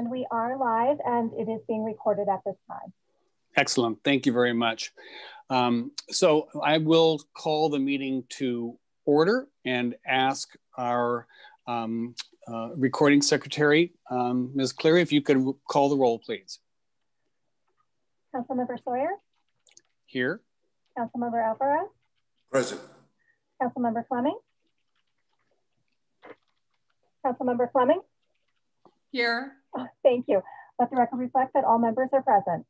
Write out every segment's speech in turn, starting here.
And we are live and it is being recorded at this time. Excellent. Thank you very much. Um, so I will call the meeting to order and ask our um, uh, recording secretary, um, Ms. Cleary, if you could call the roll, please. Councilmember Sawyer? Here. Councilmember Alvarez? Present. Councilmember Fleming? Councilmember Fleming? Here. Thank you. Let the record reflect that all members are present.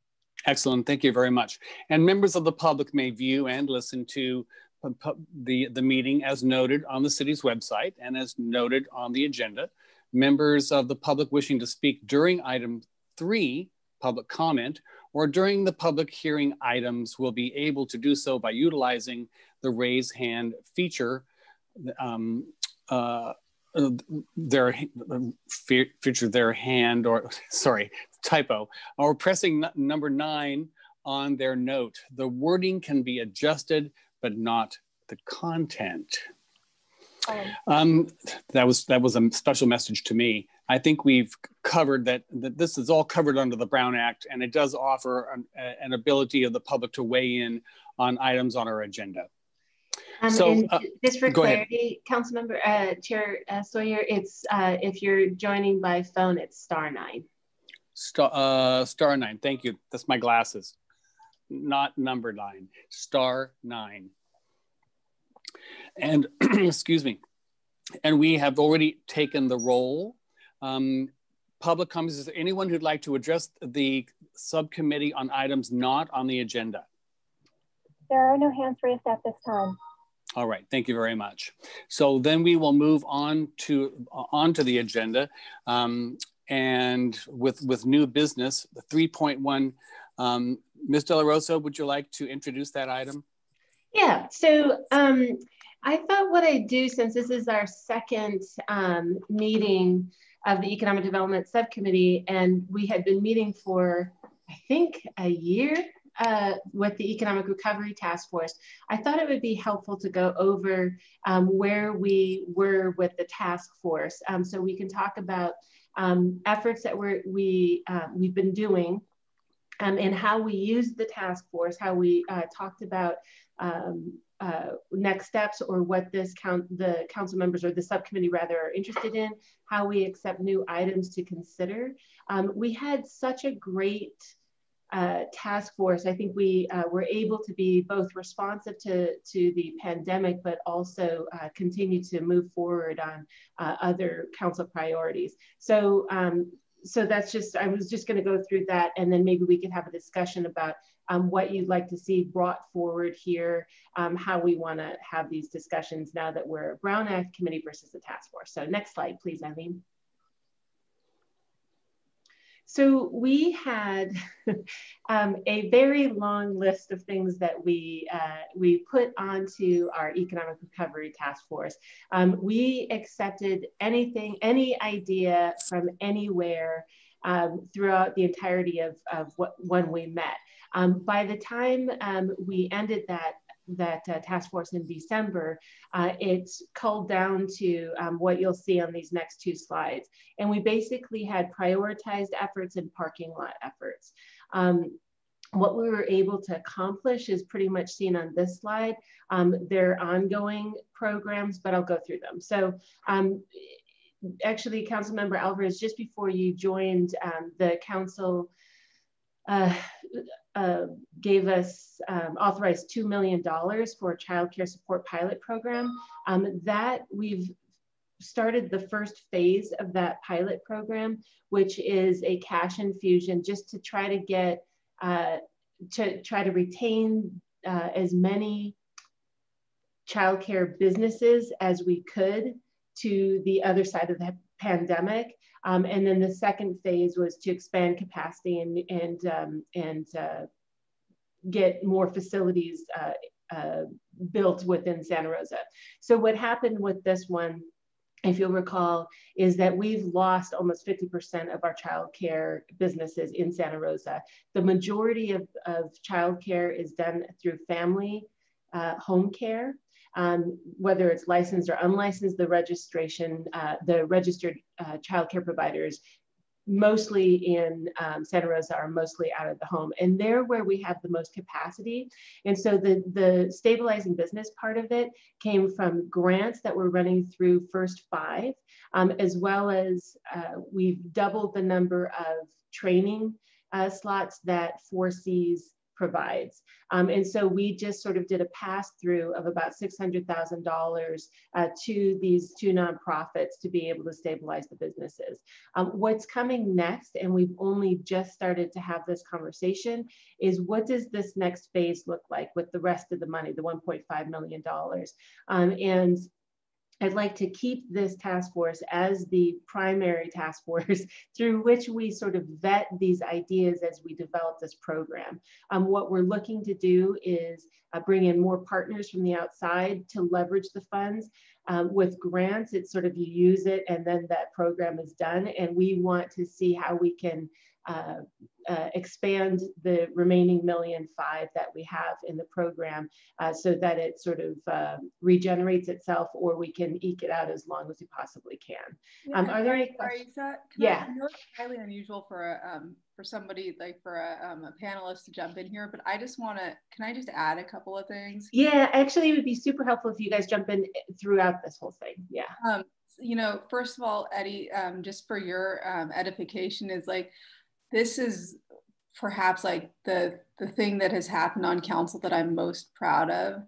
Excellent. Thank you very much. And members of the public may view and listen to the, the meeting as noted on the city's website and as noted on the agenda. Members of the public wishing to speak during item three, public comment, or during the public hearing items will be able to do so by utilizing the raise hand feature um, uh, their feature their hand or sorry typo or pressing number nine on their note. The wording can be adjusted but not the content. Um, um, that was that was a special message to me. I think we've covered that that this is all covered under the brown act and it does offer an, an ability of the public to weigh in on items on our agenda um, so, uh, just for clarity, Councilmember uh, Chair uh, Sawyer, it's uh, if you're joining by phone, it's star nine. Star, uh, star nine. Thank you. That's my glasses, not number nine. Star nine. And excuse me. And we have already taken the roll. Um, public comments. Is there anyone who'd like to address the subcommittee on items not on the agenda? There are no hands raised at this time. All right, thank you very much. So then we will move on to uh, onto the agenda, um, and with with new business, the 3.1. Um, Ms. De La Rosa, would you like to introduce that item? Yeah. So um, I thought what I'd do since this is our second um, meeting of the Economic Development Subcommittee, and we had been meeting for I think a year uh, with the Economic Recovery Task Force, I thought it would be helpful to go over um, where we were with the task force. Um, so we can talk about um, efforts that we're, we, uh, we've been doing um, and how we used the task force, how we uh, talked about um, uh, next steps or what this count the council members or the subcommittee rather are interested in, how we accept new items to consider. Um, we had such a great uh, task force, I think we uh, were able to be both responsive to, to the pandemic, but also uh, continue to move forward on uh, other council priorities. So, um, so that's just, I was just gonna go through that and then maybe we could have a discussion about um, what you'd like to see brought forward here, um, how we wanna have these discussions now that we're a Brown Act committee versus the task force. So next slide, please, Eileen. So we had um, a very long list of things that we, uh, we put onto our economic recovery task force. Um, we accepted anything, any idea from anywhere um, throughout the entirety of, of what, when we met. Um, by the time um, we ended that that uh, task force in December, uh, it's culled down to um, what you'll see on these next two slides. And we basically had prioritized efforts and parking lot efforts. Um, what we were able to accomplish is pretty much seen on this slide. Um, they're ongoing programs, but I'll go through them. So um, actually, Councilmember Alvarez, just before you joined um, the council, uh, uh, gave us um, authorized $2 million for a child care support pilot program. Um, that we've started the first phase of that pilot program, which is a cash infusion just to try to get, uh, to try to retain uh, as many childcare businesses as we could to the other side of the pandemic um, and then the second phase was to expand capacity and, and, um, and uh, get more facilities uh, uh, built within Santa Rosa. So what happened with this one, if you'll recall, is that we've lost almost 50% of our childcare businesses in Santa Rosa. The majority of, of childcare is done through family uh, home care um, whether it's licensed or unlicensed, the registration, uh, the registered uh, child care providers mostly in um, Santa Rosa are mostly out of the home. And they're where we have the most capacity. And so the, the stabilizing business part of it came from grants that we're running through First Five, um, as well as uh, we've doubled the number of training uh, slots that Four Cs provides. Um, and so we just sort of did a pass through of about $600,000 uh, to these two nonprofits to be able to stabilize the businesses. Um, what's coming next, and we've only just started to have this conversation, is what does this next phase look like with the rest of the money, the $1.5 million? Um, and I'd like to keep this task force as the primary task force through which we sort of vet these ideas as we develop this program. Um, what we're looking to do is uh, bring in more partners from the outside to leverage the funds. Um, with grants, it's sort of you use it and then that program is done. And we want to see how we can uh, uh, expand the remaining million five that we have in the program uh, so that it sort of uh, regenerates itself or we can eke it out as long as we possibly can. Yeah, um, are there any questions? yeah. I know it's highly unusual for a, um, for somebody like for a, um, a panelist to jump in here, but I just want to, can I just add a couple of things? Yeah, actually it would be super helpful if you guys jump in throughout this whole thing. Yeah. Um, you know, first of all, Eddie, um, just for your um, edification is like, this is perhaps like the the thing that has happened on council that I'm most proud of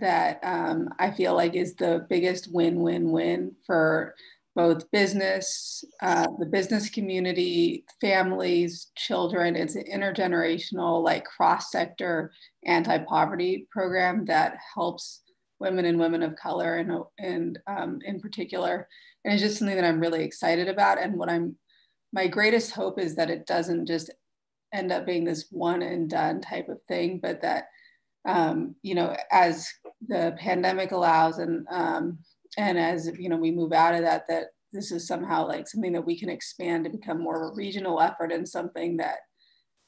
that um, I feel like is the biggest win-win-win for both business, uh, the business community, families, children. It's an intergenerational, like cross-sector anti-poverty program that helps women and women of color and, and um, in particular. And it's just something that I'm really excited about. And what I'm my greatest hope is that it doesn't just end up being this one and done type of thing, but that um, you know, as the pandemic allows and um, and as you know we move out of that, that this is somehow like something that we can expand to become more of a regional effort and something that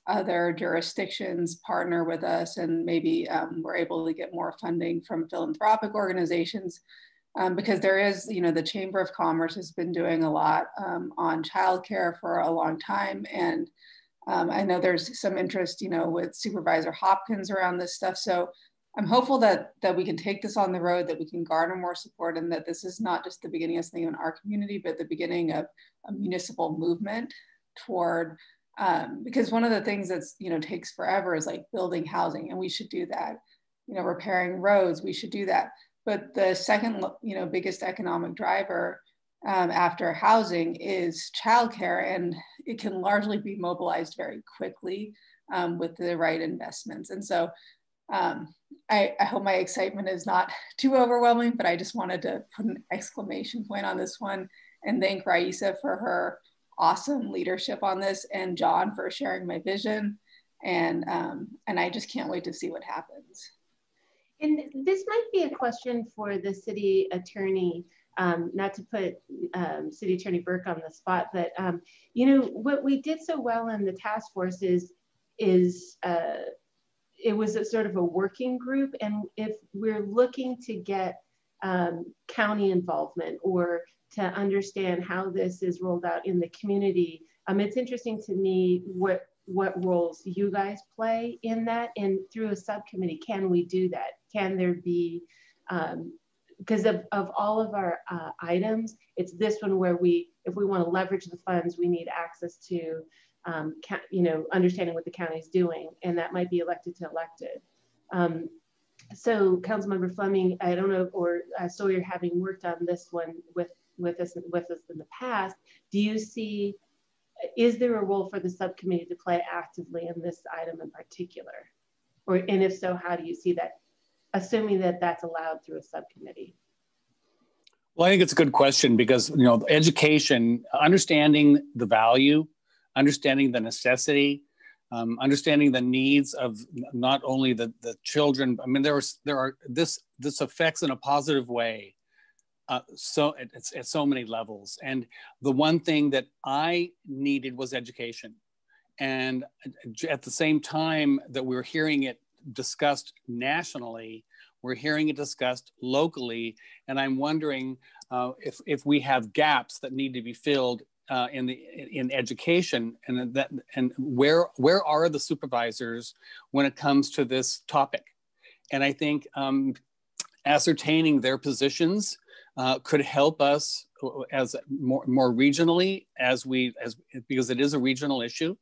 other jurisdictions partner with us and maybe um, we're able to get more funding from philanthropic organizations um, because there is, you know, the Chamber of Commerce has been doing a lot um, on childcare for a long time. And um, I know there's some interest, you know, with Supervisor Hopkins around this stuff. So I'm hopeful that that we can take this on the road, that we can garner more support, and that this is not just the beginning of something in our community, but the beginning of a municipal movement toward. Um, because one of the things that's you know takes forever is like building housing, and we should do that. You know, repairing roads, we should do that. But the second, you know, biggest economic driver um, after housing is childcare, and it can largely be mobilized very quickly um, with the right investments. And so, um, I, I, hope my excitement is not too overwhelming, but I just wanted to put an exclamation point on this one and thank Raissa for her awesome leadership on this, and John for sharing my vision. And um, and I just can't wait to see what happens. And this might be a question for the city attorney, um, not to put um, City Attorney Burke on the spot, but um, you know what we did so well in the task force is is uh, it was a sort of a working group, and if we're looking to get um, county involvement or to understand how this is rolled out in the community, um, it's interesting to me what what roles you guys play in that and through a subcommittee can we do that? Can there be because um, of, of all of our uh, items it's this one where we if we want to leverage the funds we need access to um, you know understanding what the county is doing and that might be elected to elected. Um, so councilmember fleming i don't know or uh, sawyer having worked on this one with with us with us in the past do you see is there a role for the subcommittee to play actively in this item in particular? Or, and if so, how do you see that, assuming that that's allowed through a subcommittee? Well, I think it's a good question because, you know, education, understanding the value, understanding the necessity, um, understanding the needs of not only the, the children, I mean, there are, there are, this, this affects in a positive way uh, so it's at so many levels. And the one thing that I needed was education. And at the same time that we we're hearing it discussed nationally, we're hearing it discussed locally. And I'm wondering uh, if, if we have gaps that need to be filled uh, in the in education and that and where where are the supervisors when it comes to this topic and i think um, ascertaining their positions uh, could help us as more, more regionally as we as because it is a regional issue.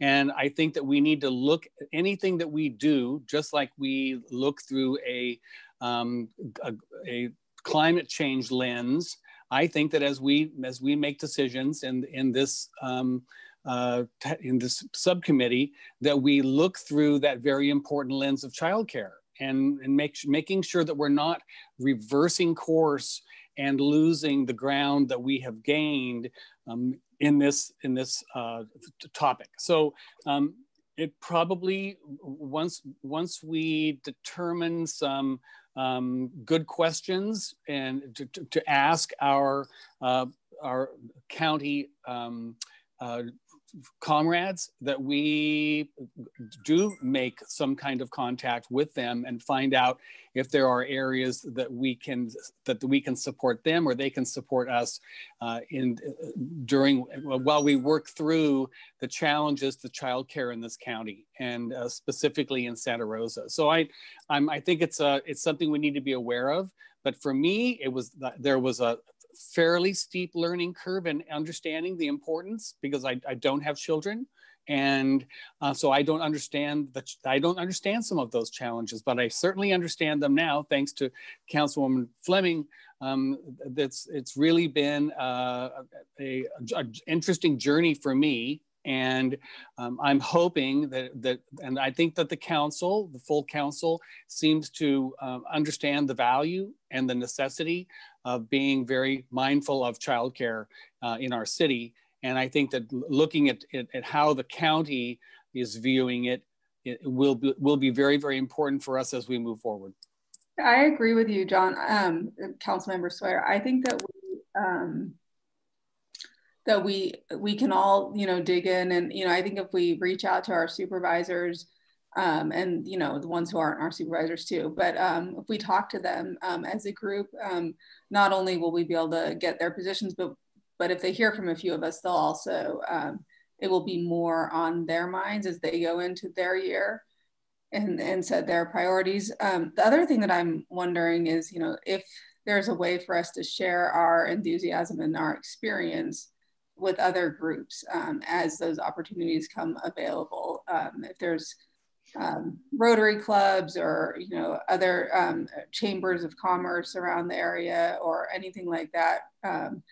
And i think that we need to look at anything that we do just like we look through a um, a, a climate change lens I think that as we as we make decisions in in this um, uh, in this subcommittee, that we look through that very important lens of childcare and and make making sure that we're not reversing course and losing the ground that we have gained um, in this in this uh, topic. So. Um, it probably once once we determine some um, good questions and to, to, to ask our, uh, our county um, uh, comrades that we do make some kind of contact with them and find out if there are areas that we can that we can support them or they can support us uh, in during while we work through the challenges to childcare in this county and uh, specifically in Santa Rosa. So I I'm, I think it's a it's something we need to be aware of. But for me, it was there was a fairly steep learning curve and understanding the importance because I, I don't have children. And uh, so i don't understand that i don't understand some of those challenges but i certainly understand them now thanks to councilwoman fleming. Um, that's it's really been uh, a, a, a, interesting journey for me. And um, I'm hoping that, that, and I think that the council, the full council, seems to um, understand the value and the necessity of being very mindful of childcare uh, in our city. And I think that looking at, at, at how the county is viewing it, it will be, will be very, very important for us as we move forward. I agree with you, John, um, Councilmember Sawyer. I think that we, um, that we we can all you know dig in and you know i think if we reach out to our supervisors um, and you know the ones who aren't our supervisors too but um, if we talk to them um, as a group um, not only will we be able to get their positions but but if they hear from a few of us they'll also um, it will be more on their minds as they go into their year and and set their priorities um, the other thing that i'm wondering is you know if there's a way for us to share our enthusiasm and our experience with other groups as those opportunities come available. If there's um, Rotary clubs or you know other um, chambers of commerce around the area or anything like that, um,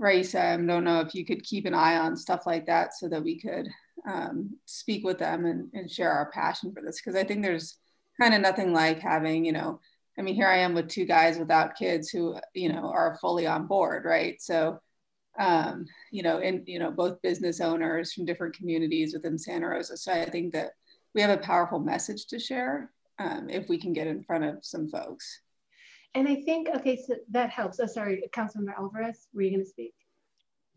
Raissa, I don't know if you could keep an eye on stuff like that so that we could um, speak with them and, and share our passion for this because I think there's kind of nothing like having you know I mean here I am with two guys without kids who you know are fully on board, right? So um, you know, and you know, both business owners from different communities within Santa Rosa. So I think that we have a powerful message to share um, if we can get in front of some folks. And I think, okay, so that helps. Oh, sorry, Councilmember Alvarez, were you going to speak?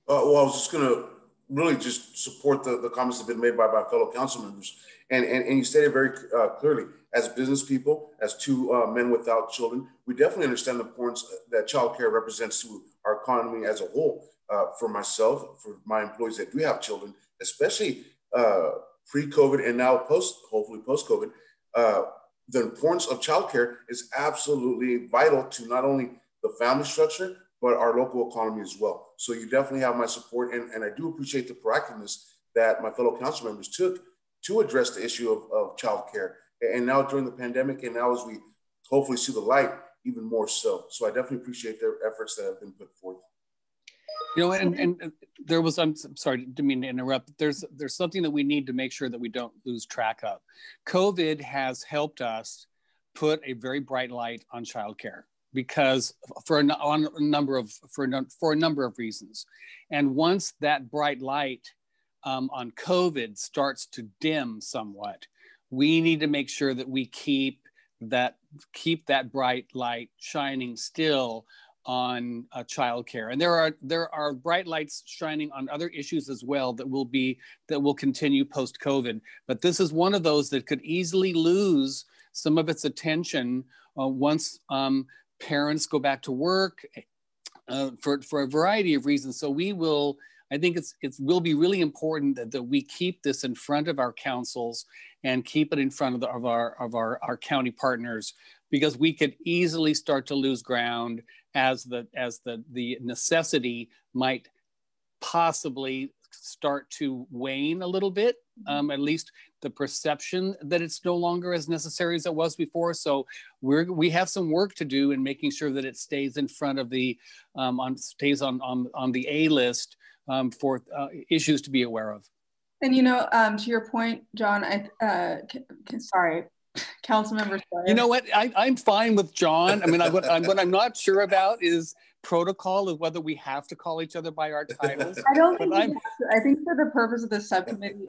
Uh, well, I was just going to really just support the, the comments that have been made by my fellow council members. And, and, and you stated very uh, clearly, as business people, as two uh, men without children, we definitely understand the importance that childcare represents to our economy as a whole uh, for myself, for my employees that do have children, especially uh, pre-COVID and now post, hopefully post-COVID, uh, the importance of childcare is absolutely vital to not only the family structure, but our local economy as well. So you definitely have my support. And, and I do appreciate the proactiveness that my fellow council members took to address the issue of, of childcare. And now during the pandemic, and now as we hopefully see the light, even more so. So I definitely appreciate their efforts that have been put forth. You know, and, and there was, I'm sorry, didn't mean to interrupt. There's, there's something that we need to make sure that we don't lose track of. COVID has helped us put a very bright light on childcare because for a, on a number of, for a, for a number of reasons. And once that bright light um, on COVID starts to dim somewhat, we need to make sure that we keep that keep that bright light shining still on uh, childcare, and there are there are bright lights shining on other issues as well that will be that will continue post COVID. But this is one of those that could easily lose some of its attention uh, once um, parents go back to work uh, for for a variety of reasons. So we will I think it's it will be really important that, that we keep this in front of our councils and keep it in front of, the, of our of our, our county partners because we could easily start to lose ground as the as the the necessity might possibly start to wane a little bit um, at least the perception that it's no longer as necessary as it was before. So we're we have some work to do in making sure that it stays in front of the um, on stays on on, on the a list um, for uh, issues to be aware of. And you know um, to your point john i uh, sorry council members. You know what? I, am fine with John. I mean, I, what, I'm, what I'm not sure about is protocol of whether we have to call each other by our titles. I don't think I think for the purpose of the subcommittee,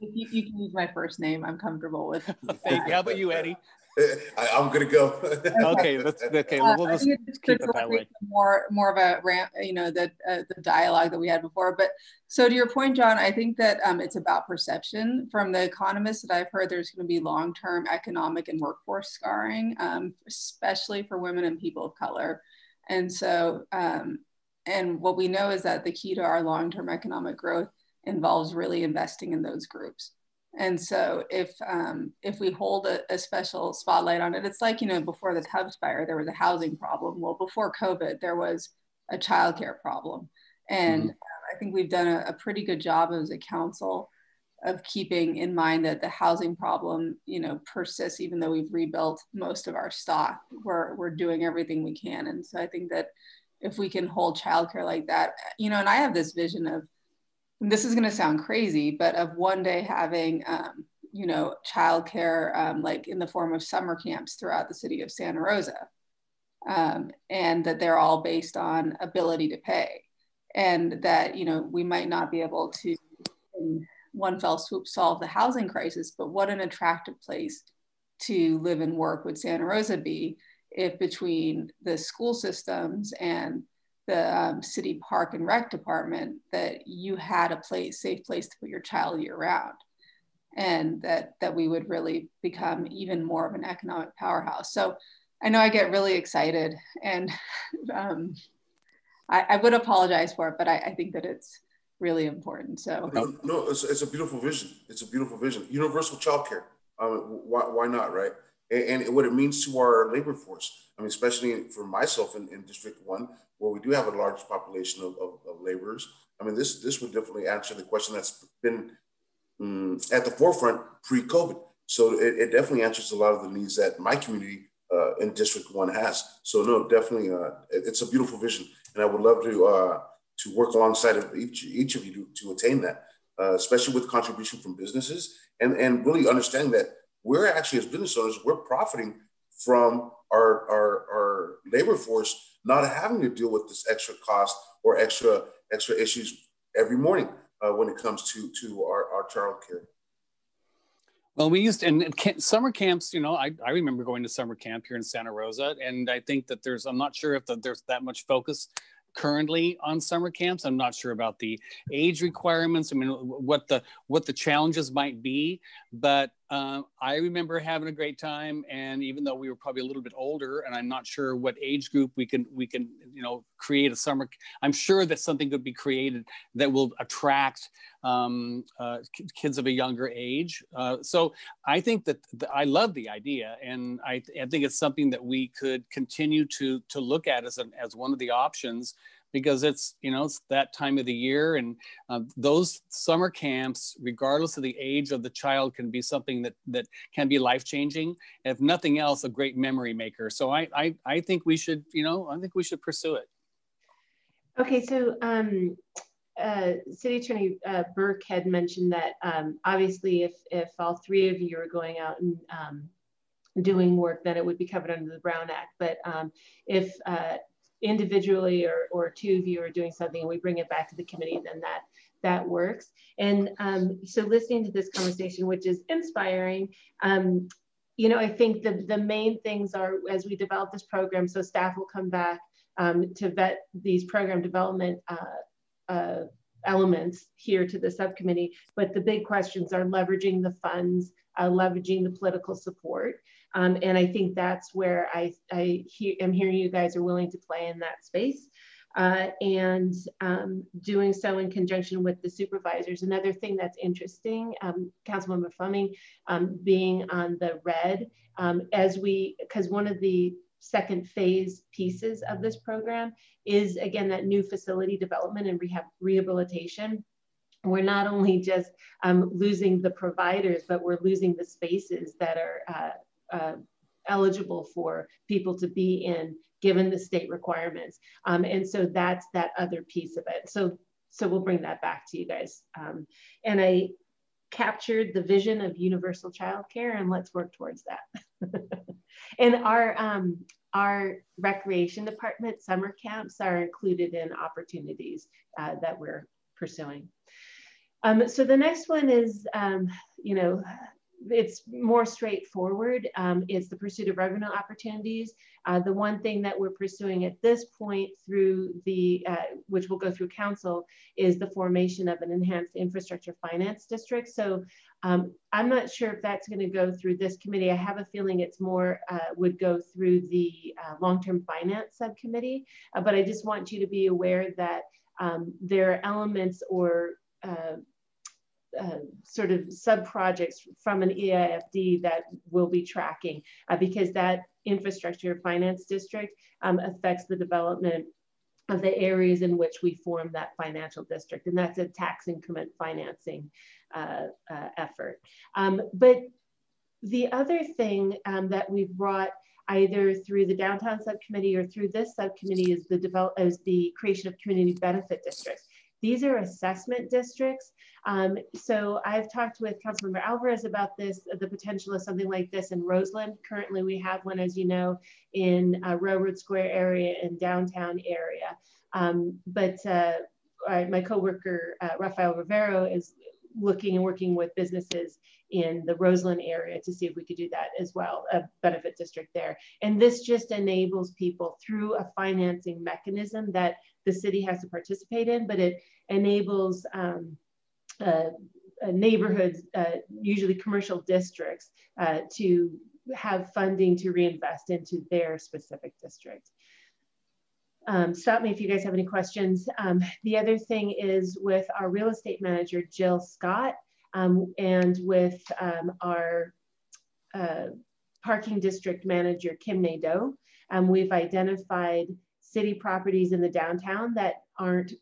if you, you, can use my first name, I'm comfortable with. Thank you. How about you, Eddie? I, am gonna go. okay, that's okay. Uh, we'll just keep it that way. More, more of a ramp, you know, the uh, the dialogue that we had before. But so to your point, John, I think that um, it's about perception. From the economists that I've heard, there's going to be long-term economic and workforce scarring, um, especially for women and people of color. And so, um, and what we know is that the key to our long-term economic growth involves really investing in those groups. And so if um, if we hold a, a, special spotlight on it, it's like, you know, before the Tubbs fire, there was a housing problem. Well, before COVID, there was a childcare problem. And mm-hmm. I think we've done a, a, pretty good job as a council of keeping in mind that the housing problem, you know, persists even though we've rebuilt most of our stock. We're, we're doing everything we can. And so I think that if we can hold childcare like that, you know, and I have this vision of this is going to sound crazy, but of one day having, um, you know, childcare um, like in the form of summer camps throughout the city of Santa Rosa, um, and that they're all based on ability to pay, and that you know we might not be able to, in one fell swoop, solve the housing crisis, but what an attractive place to live and work would Santa Rosa be if between the school systems and the um, city park and rec department that you had a place, safe place to put your child year round and that that we would really become even more of an economic powerhouse. So I know I get really excited and um, I, I, would apologize for it, but I, I, think that it's really important. So no, no it's, it's, a beautiful vision. It's a beautiful vision. Universal childcare. Um, why, why not, right? And, and, what it means to our labor force. I mean, especially for myself in, in District One, where we do have a large population of, of, of laborers. I mean, this this would definitely answer the question that's been um, at the forefront pre-COVID. So it, it, definitely answers a lot of the needs that my community uh, in District One has. So no, definitely, uh, it's a beautiful vision, and I would love to uh, to work alongside of each each of you to, to attain that, uh, especially with contribution from businesses, and and really understand that we're actually as business owners we're profiting from our our, our labor force not having to deal with this extra cost or extra extra issues every morning uh, when it comes to to our, our child care. Well, we used and summer camps. You know, I, I remember going to summer camp here in Santa Rosa, and I think that there's. I'm not sure if the, there's that much focus currently on summer camps. I'm not sure about the age requirements. I mean, what the what the challenges might be, but uh, I remember having a great time. And even though we were probably a little bit older, and I'm not sure what age group we can we can you know create a summer. I'm sure that something could be created that will attract um, uh, kids of a younger age. Uh, so I think that the, I love the idea, and I, I think it's something that we could continue to to look at as an, as one of the options because it's you know it's that time of the year and uh, those summer camps regardless of the age of the child can be something that that can be life changing if nothing else a great memory maker so I, I i think we should you know i think we should pursue it okay so um uh, City Attorney uh, Burke had mentioned that um, obviously, if if all three of you are going out and um, doing work, then it would be covered under the Brown Act. But um, if uh, individually or, or two of you are doing something and we bring it back to the committee, then that that works. And um, so listening to this conversation, which is inspiring, um, you know, I think the, the main things are as we develop this program, so staff will come back um, to vet these program development uh, uh, elements here to the subcommittee, but the big questions are leveraging the funds, uh, leveraging the political support. Um, and I think that's where I, I am hearing you guys are willing to play in that space. uh, and um, doing so in conjunction with the supervisors. Another thing that's interesting, um, Councilmember Fleming um, being on the red, um, as we, because one of the second phase pieces of this program is again that new facility development and rehab rehabilitation we're not only just um, losing the providers, but we're losing the spaces that are uh, uh, eligible for people to be in given the state requirements. Um, and so that's that other piece of it. So, so we'll bring that back to you guys. Um, and I captured the vision of universal childcare and let's work towards that. and our, um, our recreation department summer camps are included in opportunities uh, that we're pursuing. Um, so the next one is, um, you know, it's more straightforward. Um, it's the pursuit of revenue opportunities. Uh, the one thing that we're pursuing at this point through the, uh, which will go through council, is the formation of an enhanced infrastructure finance district. So um, I'm not sure if that's going to go through this committee. I have a feeling it's more uh, would go through the uh, long-term finance subcommittee. Uh, but I just want you to be aware that um, there are elements or uh, sort of sub projects from an EIFD that we'll be tracking uh, because that infrastructure finance district um, affects the development of the areas in which we form that financial district. And that's a tax increment financing uh, uh effort. Um, but the other thing um, that we've brought either through the downtown subcommittee or through this subcommittee is the develop is the creation of community benefit districts. These are assessment districts. Um, so I've talked with Councilmember Alvarez about this, the potential of something like this in Roseland. Currently, we have one, as you know, in uh, Railroad Square area and downtown area. Um, but uh, my coworker, uh, Rafael Rivero, is looking and working with businesses in the Roseland area to see if we could do that as well, a benefit district there. And this just enables people through a financing mechanism that the city has to participate in, but it enables um, uh, uh, neighborhoods, uh, usually commercial districts, uh, to have funding to reinvest into their specific district. Um, stop me if you guys have any questions. Um, the other thing is with our real estate manager, Jill Scott, um, and with um, our uh, parking district manager, Kim Nadeau, um, we've identified city properties in the downtown that aren't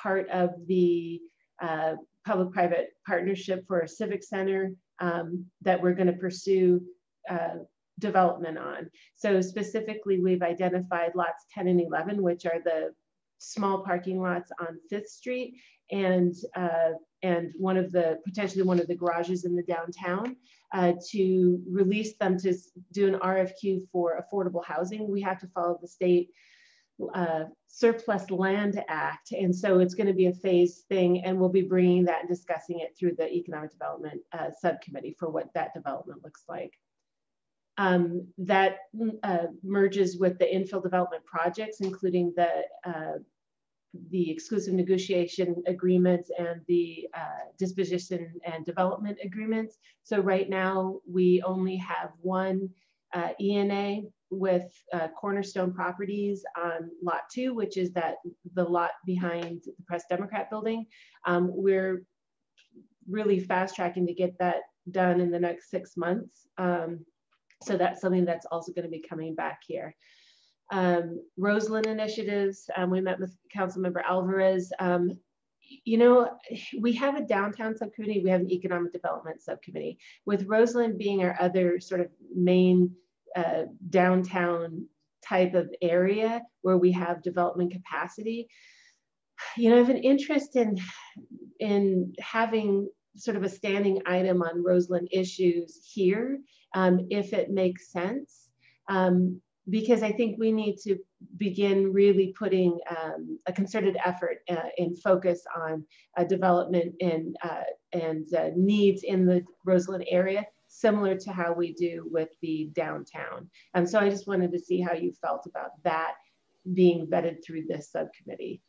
part of the uh, public-private partnership for a civic center um, that we're going to pursue uh, development on. So specifically, we've identified lots 10 and 11, which are the small parking lots on Fifth Street and uh, and one of the potentially one of the garages in the downtown uh, to release them to do an RFQ for affordable housing. We have to follow the state uh, Surplus Land Act. And so it's going to be a phased thing, and we'll be bringing that and discussing it through the Economic Development uh, Subcommittee for what that development looks like. Um, that uh, merges with the infill development projects, including the uh, the exclusive negotiation agreements and the uh, disposition and development agreements. So right now we only have one uh, ENA with uh, Cornerstone Properties on lot two, which is that the lot behind the Press Democrat building. Um, we're really fast tracking to get that done in the next six months. Um, so that's something that's also going to be coming back here. Um, Roseland initiatives, um, we met with Councilmember Alvarez. Um, you know, we have a downtown subcommittee, we have an economic development subcommittee. With Roseland being our other sort of main downtown type of area where we have development capacity. You know, I have an interest in in having sort of a standing item on Roseland issues here, um, if it makes sense, um, because I think we need to begin really putting um, a concerted effort uh, in focus on uh, development and uh, and uh, needs in the Roseland area similar to how we do with the downtown. And so I just wanted to see how you felt about that being vetted through this subcommittee.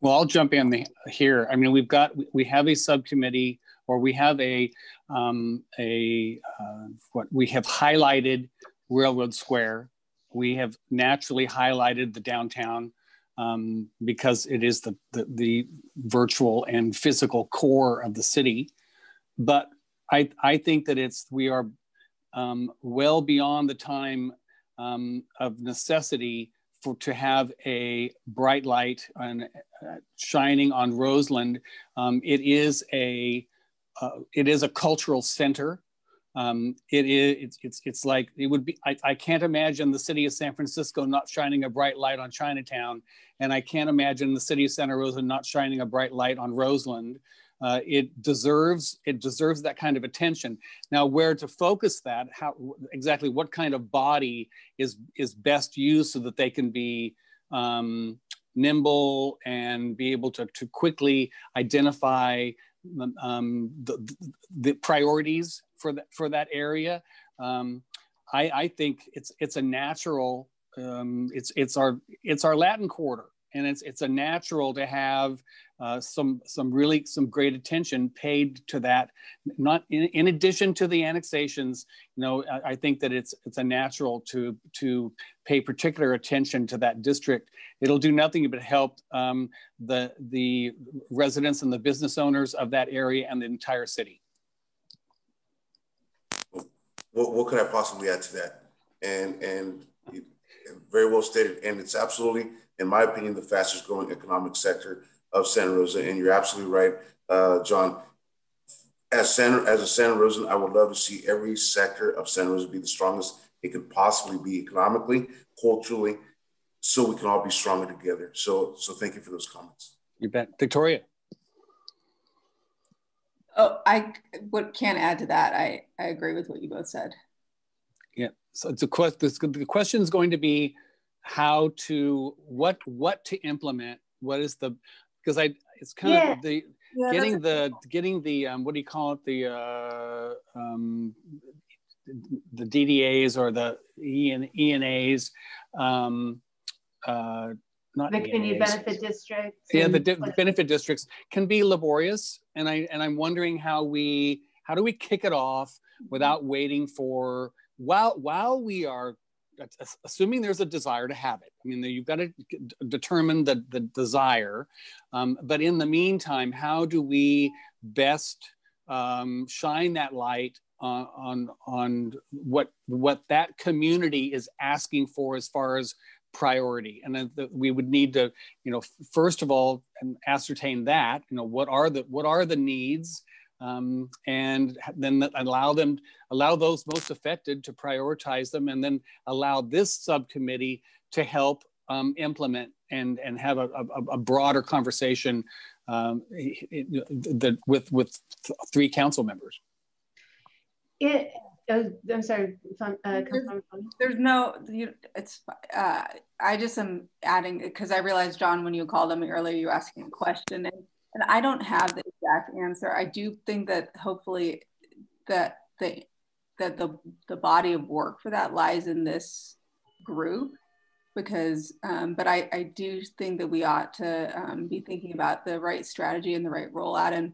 Well, I'll jump in the, here. I mean, we've got, we have a subcommittee or we have a, um, a uh, what we have highlighted Railroad Square. We have naturally highlighted the downtown um, because it is the, the, the virtual and physical core of the city. But I I think that it's we are um, well beyond the time um, of necessity for to have a bright light and uh, shining on Roseland. Um, it is a uh, it is a cultural center. Um, it is it's, it's it's like it would be. I, I can't imagine the city of San Francisco not shining a bright light on Chinatown, and I can't imagine the city of Santa Rosa not shining a bright light on Roseland. Uh, it deserves it deserves that kind of attention. Now, where to focus that? How exactly? What kind of body is is best used so that they can be um, nimble and be able to to quickly identify um, the, the priorities for that for that area. Um, I, I think it's it's a natural. Um, it's it's our it's our Latin Quarter and it's it's a natural to have uh, some some really some great attention paid to that. Not in, in addition to the annexations, you know, I, I, think that it's it's a natural to to pay particular attention to that district. It'll do nothing but help um, the the residents and the business owners of that area and the entire city. What, what could I possibly add to that? And and very well stated. And it's absolutely in my opinion, the fastest growing economic sector of Santa Rosa. And you're absolutely right, uh, John. As, Santa, as a Santa Rosan, I would love to see every sector of Santa Rosa be the strongest it could possibly be economically, culturally, so we can all be stronger together. So, so thank you for those comments. You bet, Victoria. Oh, I what can add to that. I I agree with what you both said. Yeah. So it's a question. The question is going to be how to what what to implement what is the because i it's kind yeah. of the yeah, getting the getting the um, what do you call it the uh, um, the DDAs or the EN, ENAs um, uh, not the community benefit districts yeah the di benefit districts can be laborious and i and i'm wondering how we how do we kick it off without waiting for while while we are assuming there's a desire to have it. I mean, you've got to determine the, the desire. Um, but in the meantime, how do we best um, shine that light on, on, on what, what that community is asking for as far as priority and then the, we would need to you know first of all ascertain that you know what are the what are the needs um, and then allow them allow those most affected to prioritize them and then allow this subcommittee to help um, implement and and have a, a, a broader conversation um, the, with with three council members it uh, I'm sorry. Uh, there's, there's, no. You, it's. Uh, I just am adding because I realized, John, when you called on me earlier, you were asking a question, and and I don't have the exact answer. I do think that hopefully that the that the the body of work for that lies in this group because um, but I, I do think that we ought to um, be thinking about the right strategy and the right rollout and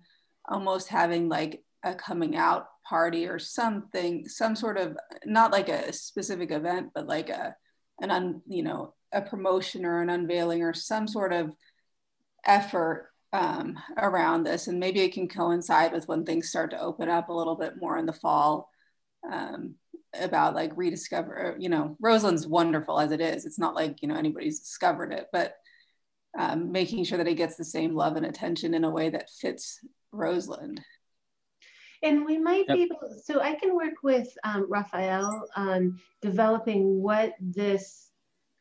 almost having like a coming out party or something some sort of not like a specific event but like a an un, you know a promotion or an unveiling or some sort of effort um, around this, and maybe it can coincide with when things start to open up a little bit more in the fall. Um, about like rediscover, you know, Roseland's wonderful as it is. It's not like you know anybody's discovered it, but um, making sure that it gets the same love and attention in a way that fits Roseland. And we might yep. be able, so I can work with um, Rafael on developing what this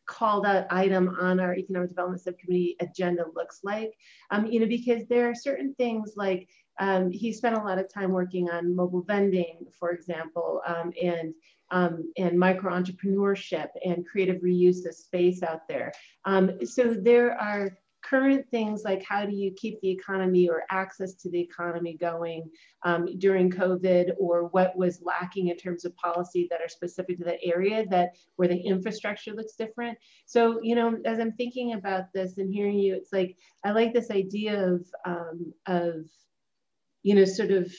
called out item on our economic development subcommittee agenda looks like. Um, you know, because there are certain things like um, he spent a lot of time working on mobile vending, for example, um, and um, and micro entrepreneurship and creative reuse of space out there. Um, so there are current things like how do you keep the economy or access to the economy going um, during COVID or what was lacking in terms of policy that are specific to that area that where the infrastructure looks different. So, you know, as I'm thinking about this and hearing you, it's like, I like this idea of, um, of you know, sort of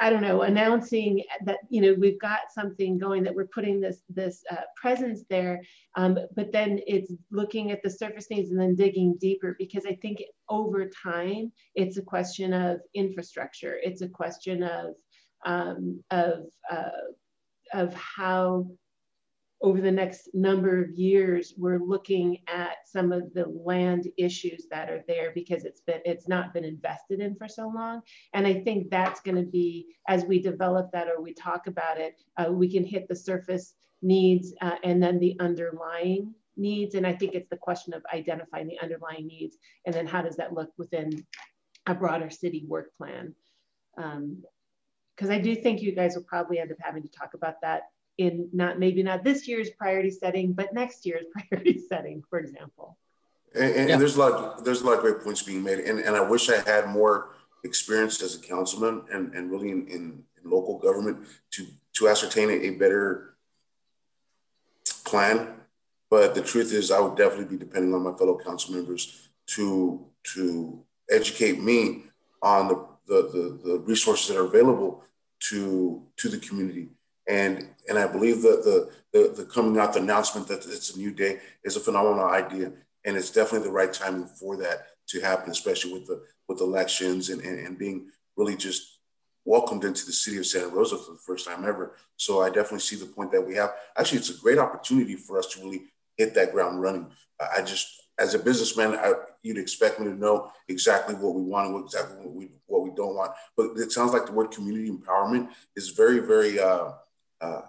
I don't know, announcing that you know we've got something going that we're putting this this uh, presence there, um, but then it's looking at the surface needs and then digging deeper because I think over time it's a question of infrastructure. It's a question of um, of uh, of how over the next number of years, we're looking at some of the land issues that are there because it's been it's not been invested in for so long. And I think that's going to be as we develop that or we talk about it, uh, we can hit the surface needs uh, and then the underlying needs. And I think it's the question of identifying the underlying needs and then how does that look within a broader city work plan. Because um, I do think you guys will probably end up having to talk about that in not maybe not this year's priority setting, but next year's priority setting, for example. And, and, yeah. and, there's a lot there's a lot of great points being made, and, and I wish I had more experience as a councilman and, and really in, in, in local government to to ascertain a, a better plan. But the truth is, I would definitely be depending on my fellow council members to to educate me on the the, the, the resources that are available to to the community and and I believe that the, the the coming out the announcement that it's a new day is a phenomenal idea, and it's definitely the right timing for that to happen, especially with the with elections and, and, and being really just welcomed into the city of Santa Rosa for the first time ever. So I definitely see the point that we have. Actually, it's a great opportunity for us to really hit that ground running. I just, as a businessman, I, you'd expect me to know exactly what we want and what exactly what we what we don't want. But it sounds like the word community empowerment is very, very uh, uh,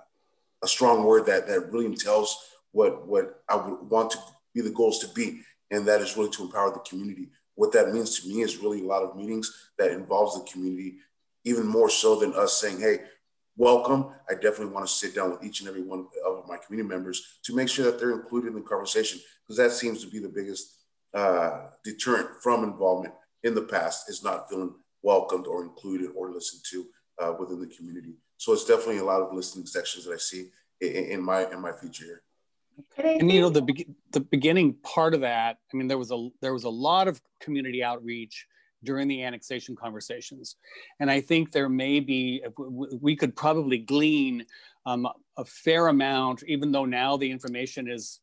a strong word that that really tells what what I would want to be the goals to be, and that is really to empower the community. What that means to me is really a lot of meetings that involves the community, even more so than us saying, "Hey, welcome." I definitely want to sit down with each and every one of my community members to make sure that they're included in the conversation, because that seems to be the biggest uh, deterrent from involvement in the past is not feeling welcomed or included or listened to uh, within the community. So it's definitely a lot of listening sections that I see in, in my in my future here. And you know the be- the beginning part of that. I mean, there was a there was a lot of community outreach during the annexation conversations, and I think there may be we could probably glean um, a fair amount, even though now the information is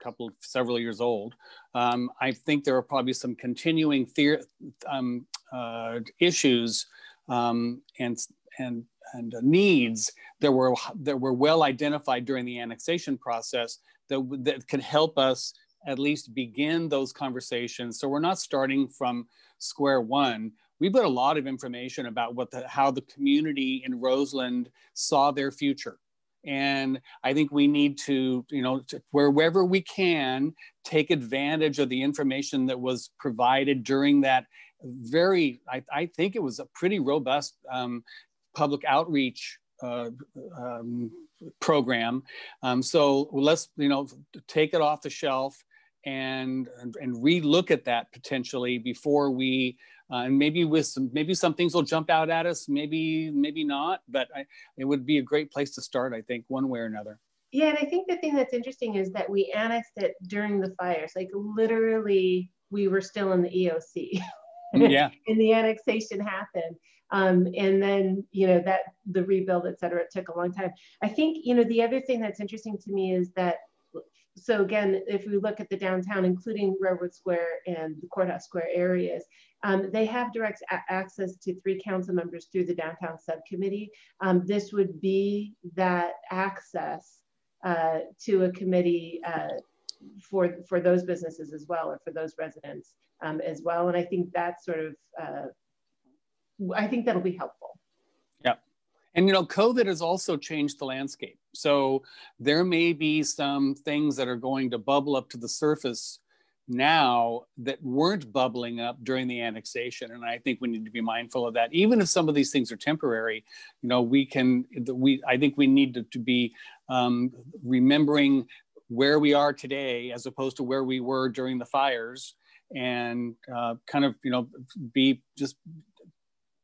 a couple of several years old. Um, I think there are probably some continuing the- um, uh, issues um, and and and needs that were that were well identified during the annexation process that that could help us at least begin those conversations. So we're not starting from square one. We've got a lot of information about what the, how the community in Roseland saw their future. And I think we need to, you know, to, wherever we can, take advantage of the information that was provided during that very, I, I think it was a pretty robust um, public outreach uh, um, program. Um, so let's you know take it off the shelf and and, and relook at that potentially before we uh, and maybe with some maybe some things will jump out at us maybe maybe not but I, it would be a great place to start i think one way or another yeah and i think the thing that's interesting is that we annexed it during the fires like literally we were still in the eoc yeah and the annexation happened um, and then, you know, that the rebuild, et cetera, it took a long time. I think, you know, the other thing that's interesting to me is that, so again, if we look at the downtown, including Railroad Square and the Courthouse Square areas, um, they have direct access to three council members through the downtown subcommittee. Um, this would be that access uh, to a committee uh, for for those businesses as well, or for those residents um, as well. And I think that's sort of uh, I think that'll be helpful. Yeah. And you know, COVID has also changed the landscape. So there may be some things that are going to bubble up to the surface now that weren't bubbling up during the annexation and i think we need to be mindful of that even if some of these things are temporary you know we can we i think we need to, to be um, remembering where we are today as opposed to where we were during the fires and uh, kind of you know be just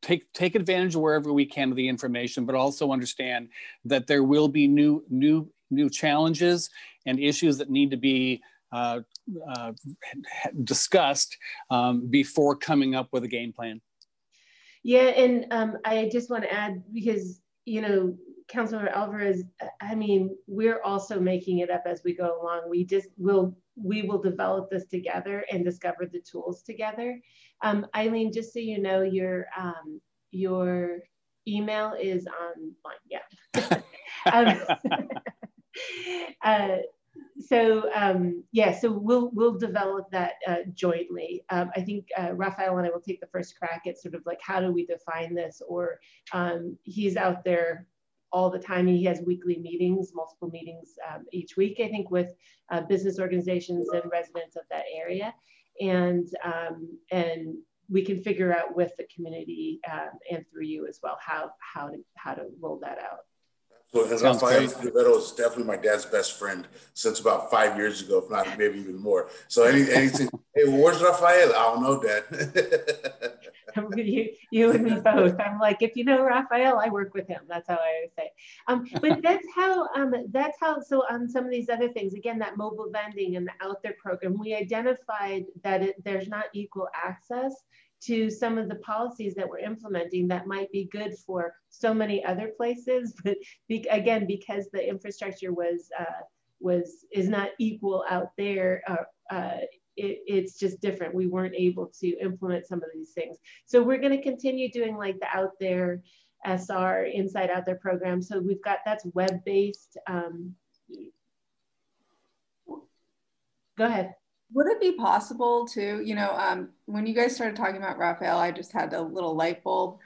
take take advantage of wherever we can of the information, but also understand that there will be new new new challenges and issues that need to be uh, uh, discussed um, before coming up with a game plan. Yeah, and um, I just want to add because you know Councilor Alvarez, I mean, we're also making it up as we go along. We just will we will develop this together and discover the tools together. Um, Eileen, just so you know, your um, your email is online. Yeah. um, uh, so um, yeah, so we'll we'll develop that uh, jointly. Um, I think uh, Rafael and I will take the first crack at sort of like how do we define this, or um, he's out there all the time. He has weekly meetings, multiple meetings um, each week, I think, with uh, business organizations and residents of that area, and um, and we can figure out with the community um, and through you as well how how to how to roll that out. So, and Sounds Rafael Rivero is definitely my dad's best friend since about five years ago, if not maybe even more. So any, anything, hey, where's Rafael? I don't know, Dad. you, you and me both. I'm like, if you know Rafael, I work with him. That's how I always say. Um, but that's how, um, that's how, so on some of these other things, again, that mobile vending and the out there program, we identified that it, there's not equal access to some of the policies that we're implementing that might be good for so many other places. But be, again, because the infrastructure was uh, was is not equal out there, uh, uh, it, it's just different. We weren't able to implement some of these things. So we're going to continue doing like the out there SR inside out there program. So we've got that's web based. Um, go ahead. Would it be possible to, you know, um, when you guys started talking about Rafael, I just had a little light bulb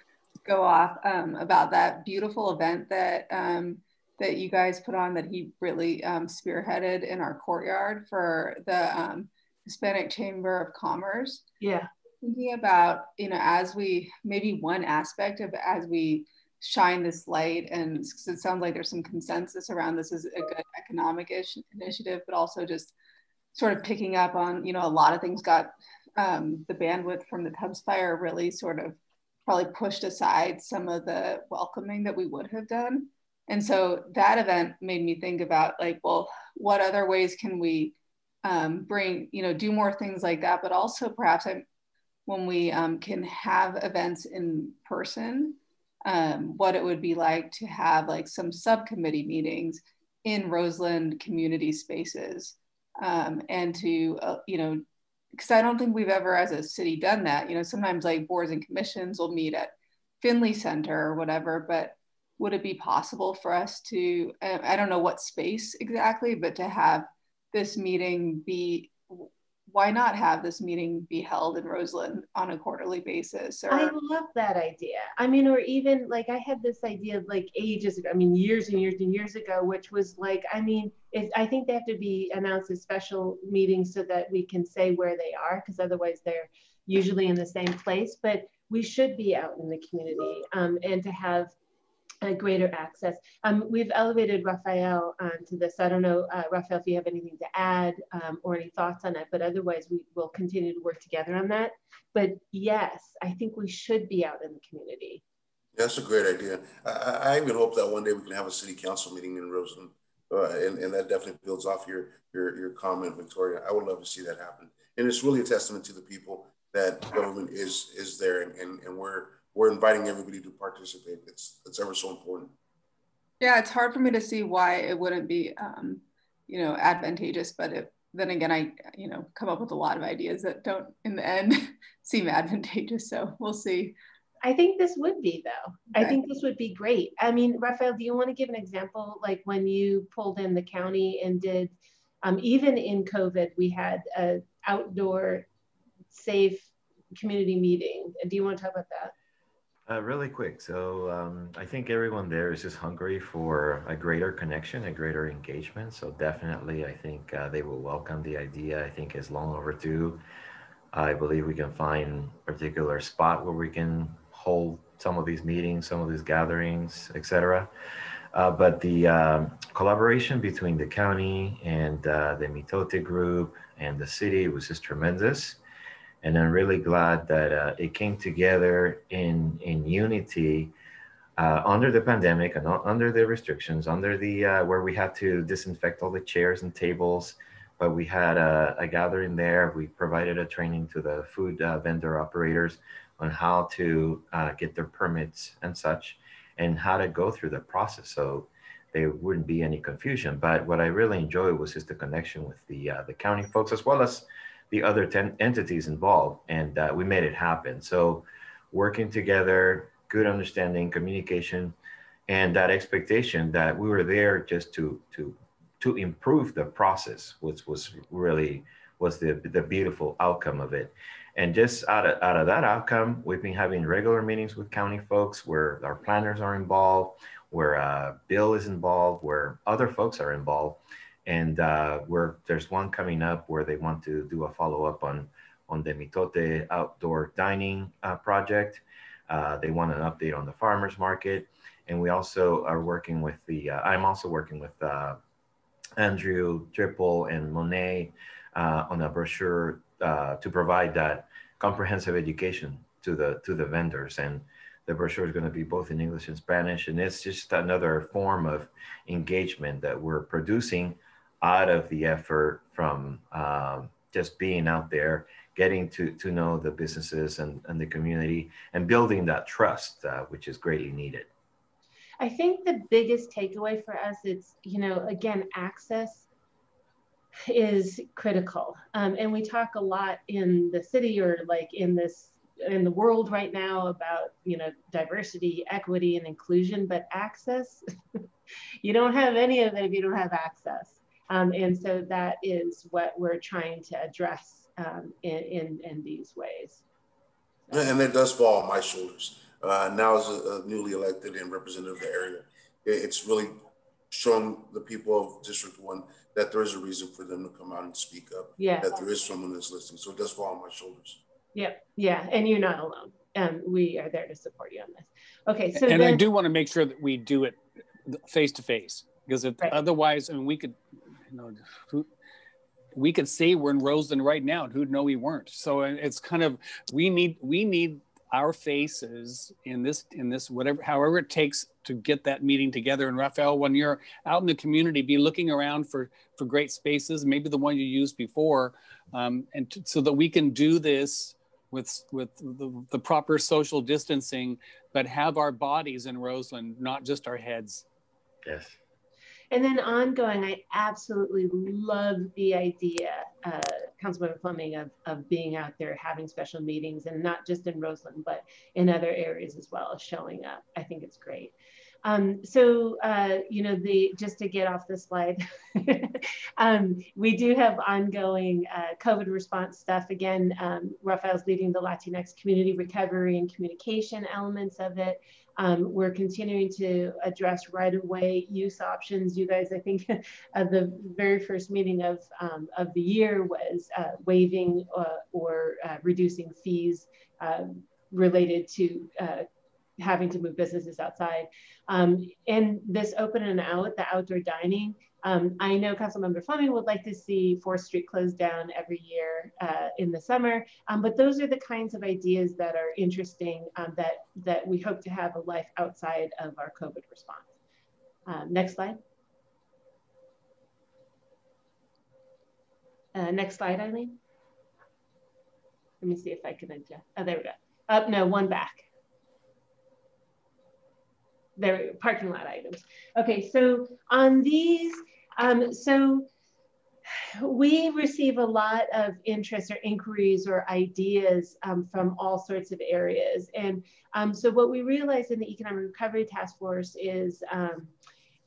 go off um, about that beautiful event that um, that you guys put on that he really um, spearheaded in our courtyard for the um, Hispanic Chamber of Commerce. Yeah. Thinking about, you know, as we maybe one aspect of as we shine this light and it sounds like there's some consensus around this is a good economic ish, initiative, but also just sort of picking up on, you know, a lot of things got um, the bandwidth from the Tubbs fire really sort of probably pushed aside some of the welcoming that we would have done. And so that event made me think about like, well, what other ways can we um, bring, you know, do more things like that, but also perhaps I'm, when we um, can have events in person, um, what it would be like to have like some subcommittee meetings in Roseland community spaces um, and to uh, you know because i don't think we've ever as a city done that. You know sometimes like boards and commissions will meet at finley center or whatever but would it be possible for us to i don't know what space exactly but to have this meeting be why not have this meeting be held in Roseland on a quarterly basis? Or... I love that idea. I mean, or even like I had this idea like ages ago, I mean, years and years and years ago, which was like, I mean, it, I think they have to be announced as special meetings so that we can say where they are, because otherwise they're usually in the same place. But we should be out in the community um, and to have uh, greater access. Um, we've elevated Rafael um, to this. I don't know, uh, Rafael, if you have anything to add um, or any thoughts on it, but otherwise we will continue to work together on that. But yes, I think we should be out in the community. That's a great idea. I, I even hope that one day we can have a city council meeting in Roseland. Uh, and, and that definitely builds off your, your, your comment, Victoria. I would love to see that happen. And it's really a testament to the people that government is, is there and, and, and we're, we're inviting everybody to participate. It's it's ever so important. Yeah, it's hard for me to see why it wouldn't be, um, you know, advantageous. But if, then again, I you know come up with a lot of ideas that don't, in the end, seem advantageous. So we'll see. I think this would be though. Okay. I think this would be great. I mean, Rafael, do you want to give an example, like when you pulled in the county and did, um, even in COVID, we had a outdoor, safe community meeting. Do you want to talk about that? Uh, really quick. So um, I think everyone there is just hungry for a greater connection, a greater engagement. So definitely, I think uh, they will welcome the idea. I think it's long overdue. I believe we can find a particular spot where we can hold some of these meetings, some of these gatherings, etc. Uh, but the um, collaboration between the county and uh, the Mitote group and the city was just tremendous and I'm really glad that uh, it came together in in unity uh, under the pandemic and under the restrictions, under the uh, where we had to disinfect all the chairs and tables. But we had a, a gathering there. We provided a training to the food uh, vendor operators on how to uh, get their permits and such, and how to go through the process. So there wouldn't be any confusion. But what I really enjoyed was just the connection with the uh, the county folks as well as the other 10 entities involved, and uh, we made it happen. So working together, good understanding, communication, and that expectation that we were there just to to to improve the process, which was really was the the beautiful outcome of it. And just out of, out of that outcome, we've been having regular meetings with county folks where our planners are involved where uh, Bill is involved, where other folks are involved, and uh, where there's one coming up where they want to do a follow up on on the Mitote outdoor dining uh, project. Uh, they want an update on the farmers market, and we also are working with the. Uh, I'm also working with uh, Andrew Trippel and Monet on a brochure to provide that comprehensive education to the to the vendors and the brochure is going to be both in English and Spanish. And it's just another form of engagement that we're producing out of the effort from um, just being out there, getting to, to know the businesses and, and the community and building that trust, uh, which is greatly needed. I think the biggest takeaway for us is, you know, again, access is critical. Um, and we talk a lot in the city or like in this in the world right now about you know diversity equity and inclusion but access you don't have any of it if you don't have access um, and so that is what we're trying to address um, in, in, in these ways and it does fall on my shoulders uh, now as a, a, newly elected and representative of the area it's really shown the people of district one that there is a reason for them to come out and speak up yeah that there is someone that's listening so it does fall on my shoulders Yep. yeah, and you're not alone. Um, we are there to support you on this. Okay, so and then, I do want to make sure that we do it face to face because if, right. otherwise, I mean, we could, you know, who, we could say we're in Roseland right now, and who'd know we weren't. So it's kind of we need we need our faces in this in this whatever however it takes to get that meeting together. And Rafael, when you're out in the community, be looking around for for great spaces, maybe the one you used before, um, and t- so that we can do this with with the, the proper social distancing, but have our bodies in Roseland, not just our heads. Yes. And then ongoing, I absolutely love the idea, uh, Fleming, of, of being out there having special meetings and not just in Roseland, but in other areas as well, showing up. I think it's great. Um, so, uh, you know, the just to get off the slide, um, we do have ongoing uh, COVID response stuff. Again, um, Rafael's leading the Latinx community recovery and communication elements of it. Um, we're continuing to address right of way use options. You guys, I think, uh, the very first meeting of, um, of the year was uh, waiving uh, or uh, reducing fees um, related to uh, having to move businesses outside. Um, and this open and out, the outdoor dining, um, I know Councilmember Fleming would like to see 4th Street closed down every year uh, in the summer, um, but those are the kinds of ideas that are interesting um, that, that we hope to have a life outside of our COVID response. Um, next slide. Uh, next slide, Eileen. Let me see if I can adjust. Oh, there we go. Up, uh, no, one back their parking lot items. Okay, so on these, um, so we receive a lot of interest or inquiries or ideas um, from all sorts of areas. And um, so what we realized in the Economic Recovery Task Force is um,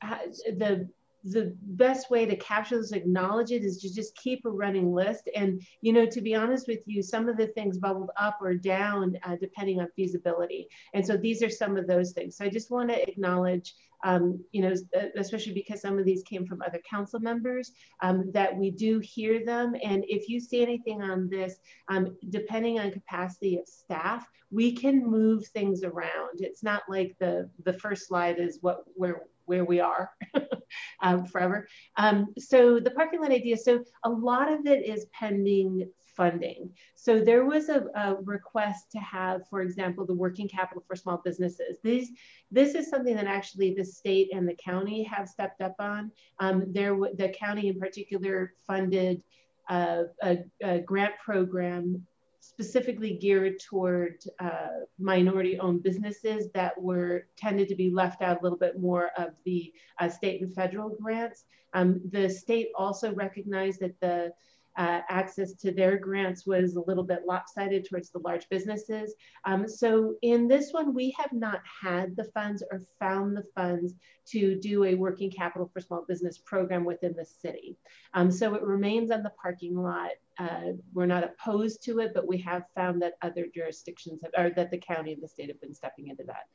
the the best way to capture this, acknowledge it, is to just keep a running list. And, you know, to be honest with you, some of the things bubbled up or down uh, depending on feasibility. And so these are some of those things. So I just want to acknowledge, um, you know, especially because some of these came from other council members, um, that we do hear them. And if you see anything on this, um, depending on capacity of staff, we can move things around. It's not like the, the first slide is what where where we are um, forever. Um, so the parking lot idea, so a lot of it is pending funding. So there was a, a, request to have, for example, the working capital for small businesses. These, this is something that actually the state and the county have stepped up on. Um, there, the county in particular funded a, a grant program specifically geared toward uh, minority owned businesses that were tended to be left out a little bit more of the uh, state and federal grants. Um, the state also recognized that the uh, access to their grants was a little bit lopsided towards the large businesses. Um, so in this one, we have not had the funds or found the funds to do a working capital for small business program within the city. Um, so it remains on the parking lot. Uh, we're not opposed to it, but we have found that other jurisdictions have, or that the county and the state have been stepping into that.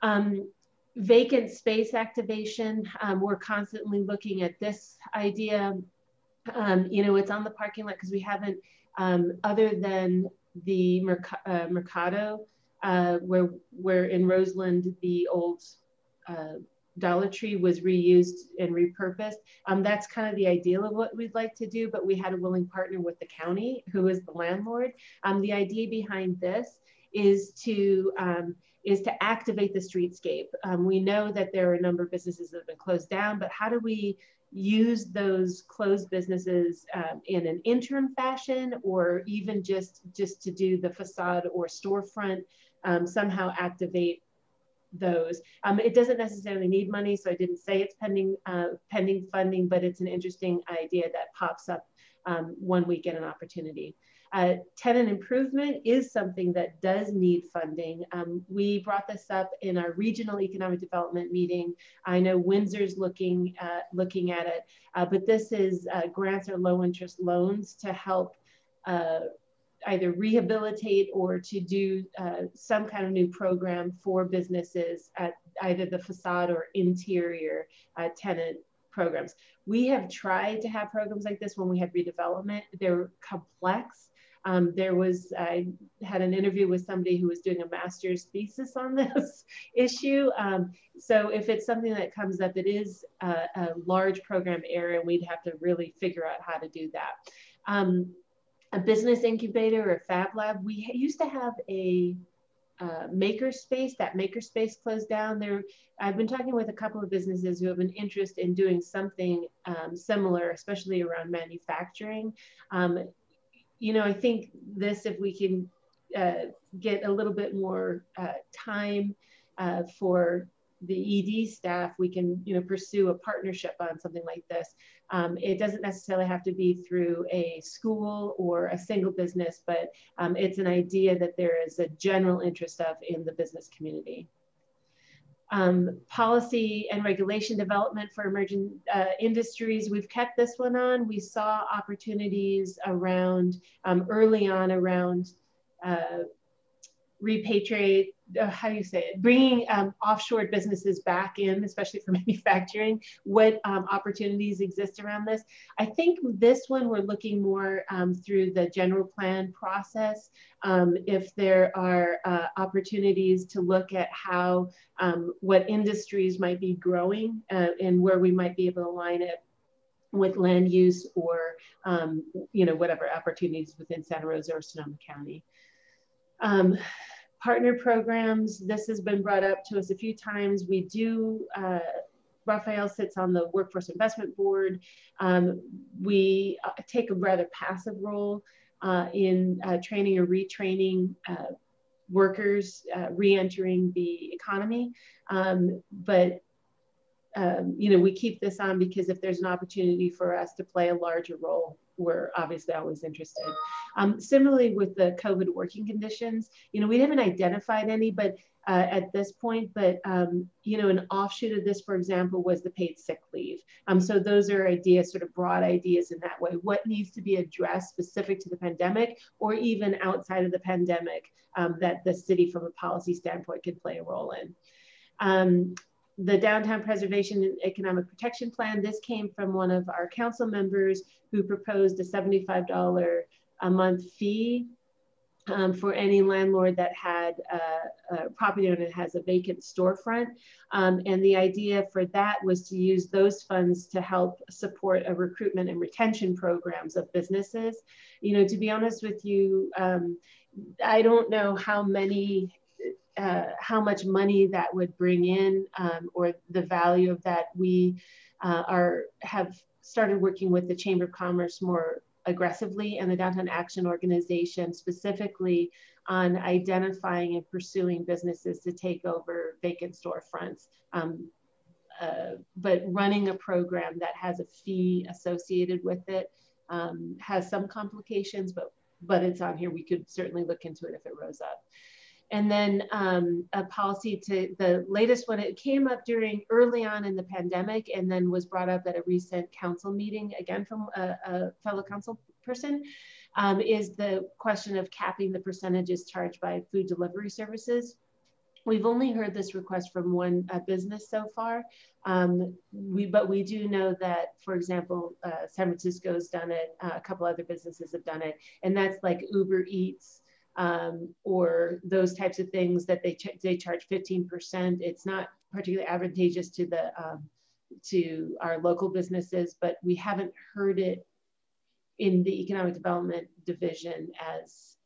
Um, vacant space activation, um, we're constantly looking at this idea um, you know, it's on the parking lot because we haven't, um, other than the Merc uh, Mercado, uh, where where in Roseland the old uh, Dollar Tree was reused and repurposed. Um, that's kind of the ideal of what we'd like to do, but we had a willing partner with the county, who is the landlord. Um, the idea behind this is to um, is to activate the streetscape. Um, we know that there are a number of businesses that have been closed down, but how do we use those closed businesses um, in an interim fashion or even just just to do the facade or storefront um, somehow activate those. Um, it doesn't necessarily need money so i didn't say it's pending uh, pending funding but it's an interesting idea that pops up um, when we get an opportunity uh, tenant improvement is something that does need funding. Um, we brought this up in our regional economic development meeting. I know Windsor's looking, uh, looking at it, uh, but this is uh, grants or low interest loans to help uh, either rehabilitate or to do uh, some kind of new program for businesses at either the facade or interior tenant programs. We have tried to have programs like this when we had redevelopment. They're complex um, there was, I had an interview with somebody who was doing a master's thesis on this issue. Um, so if it's something that comes up, it is a, a, large program area, we'd have to really figure out how to do that. Um, a business incubator or fab lab, we used to have a uh, makerspace. That makerspace closed down. There, I've been talking with a couple of businesses who have an interest in doing something um, similar, especially around manufacturing. Um, you know, I think this, if we can uh, get a little bit more uh, time uh, for the ED staff, we can, you know, pursue a partnership on something like this. Um, it doesn't necessarily have to be through a school or a single business, but um, it's an idea that there is a general interest of in the business community um, policy and regulation development for emerging uh, industries. We've kept this one on. We saw opportunities around um, early on around uh, repatriate, uh, how do you say it, bringing um, offshore businesses back in, especially for manufacturing, what um, opportunities exist around this. I think this one we're looking more um, through the general plan process. Um, if there are uh, opportunities to look at how, um, what industries might be growing uh, and where we might be able to align it with land use or, um, you know, whatever opportunities within Santa Rosa or Sonoma County. Partner programs, this has been brought up to us a few times. We do, uh, Rafael sits on the Workforce Investment Board. Um, we uh, take a rather passive role uh, in uh, training or retraining uh, workers uh, re-entering the economy. Um, but um, you know, we keep this on because if there's an opportunity for us to play a larger role, we're obviously always interested. Um, similarly with the COVID working conditions, you know, we haven't identified any, but uh, at this point, but um, you know, an offshoot of this, for example, was the paid sick leave. Um, so those are ideas, sort of broad ideas in that way. What needs to be addressed specific to the pandemic, or even outside of the pandemic, um, that the city, from a policy standpoint, could play a role in. The Downtown Preservation and Economic Protection Plan. This came from one of our council members who proposed a $75 a month fee um, for any landlord that had a, a, property owner that has a vacant storefront. Um, and the idea for that was to use those funds to help support a recruitment and retention programs of businesses. You know, to be honest with you, um, I don't know how many uh, how much money that would bring in um, or the value of that. We uh, are have started working with the Chamber of Commerce more aggressively, and the Downtown Action Organization specifically on identifying and pursuing businesses to take over vacant storefronts. Um, uh, but running a program that has a fee associated with it um, has some complications, but but it's on here. We could certainly look into it if it rose up. And then um, a policy to the latest one, it came up during early on in the pandemic and then was brought up at a recent council meeting, again from a, a fellow council person, um, is the question of capping the percentages charged by food delivery services. We've only heard this request from one uh, business so far, um, we, but we do know that, for example, uh, San Francisco's done it, uh, a couple other businesses have done it, and that's like Uber Eats, um, or those types of things that they, ch they charge 15%. It's not particularly advantageous to the um, to our local businesses, but we haven't heard it in the economic development division as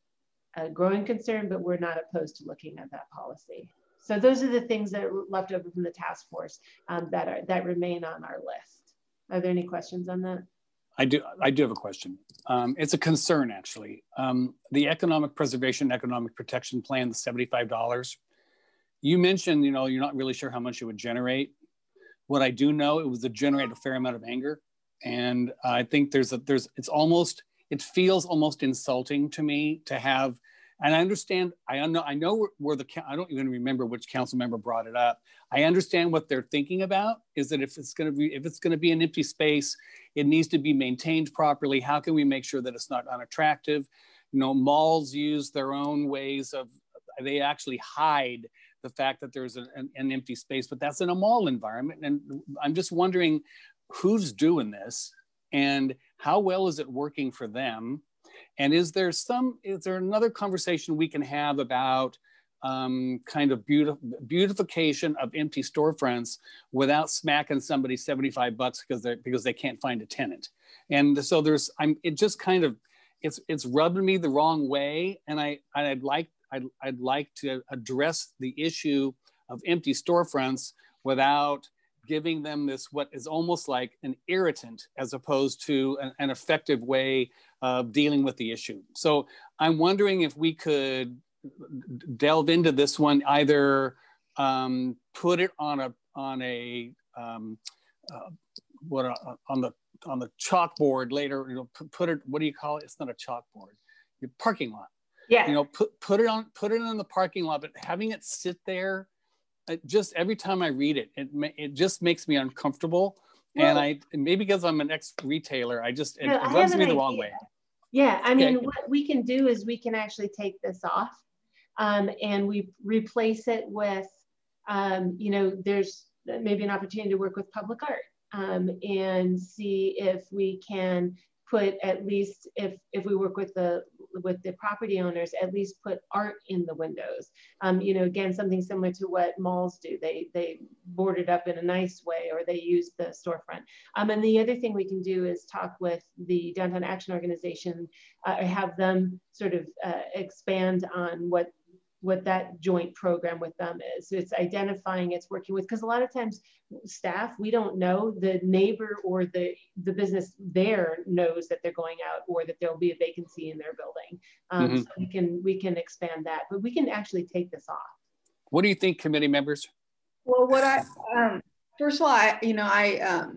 a growing concern, but we're not opposed to looking at that policy. So those are the things that are left over from the task force um, that are that remain on our list. Are there any questions on that? I do. I do have a question. Um, it's a concern, actually. Um, the Economic Preservation Economic Protection Plan, the seventy-five dollars. You mentioned, you know, you're not really sure how much it would generate. What I do know, it was to generate a fair amount of anger, and I think there's a there's it's almost it feels almost insulting to me to have and I understand, I know, I know where, the, I don't even remember which council member brought it up. I understand what they're thinking about is that if it's going to be, if it's going to be an empty space, it needs to be maintained properly. How can we make sure that it's not unattractive? You know, malls use their own ways of, they actually hide the fact that there's an, an empty space, but that's in a mall environment. And I'm just wondering who's doing this and how well is it working for them? And is there some, is there another conversation we can have about um, kind of beautif beautification of empty storefronts without smacking somebody 75 bucks because they because they can't find a tenant. And so there's, I'm, it just kind of, it's, it's rubbing me the wrong way. And I, I'd like, I'd, I'd like to address the issue of empty storefronts without giving them this what is almost like an irritant as opposed to an, an effective way of dealing with the issue. So I'm wondering if we could delve into this one, either um, put it on a on a um, uh, what uh, on the on the chalkboard later. You know, put, put, it. What do you call it? It's not a chalkboard. Your parking lot. Yeah. You know, put put it on put it in the parking lot, but having it sit there, it just every time I read it, it it just makes me uncomfortable. Well, and I maybe because I'm an ex retailer, I just it, it rubs me the idea. wrong way. Yeah, I mean, okay. what we can do is we can actually take this off um, and we replace it with, um, you know, there's maybe an opportunity to work with public art um, and see if we can put at least if if we work with the with the property owners at least put art in the windows. Um, you know again something similar to what malls do. They they board it up in a nice way or they use the storefront. Um, and the other thing we can do is talk with the downtown action organization uh, have them sort of uh, expand on what what that joint program with them is. So it's identifying, it's working with, because a lot of times staff, we don't know the neighbor or the, the business there knows that they're going out or that there'll be a vacancy in their building. Um, mm -hmm. So we can, we can expand that, but we can actually take this off. What do you think committee members? Well, what I, um, first of all, I, you know, I, um,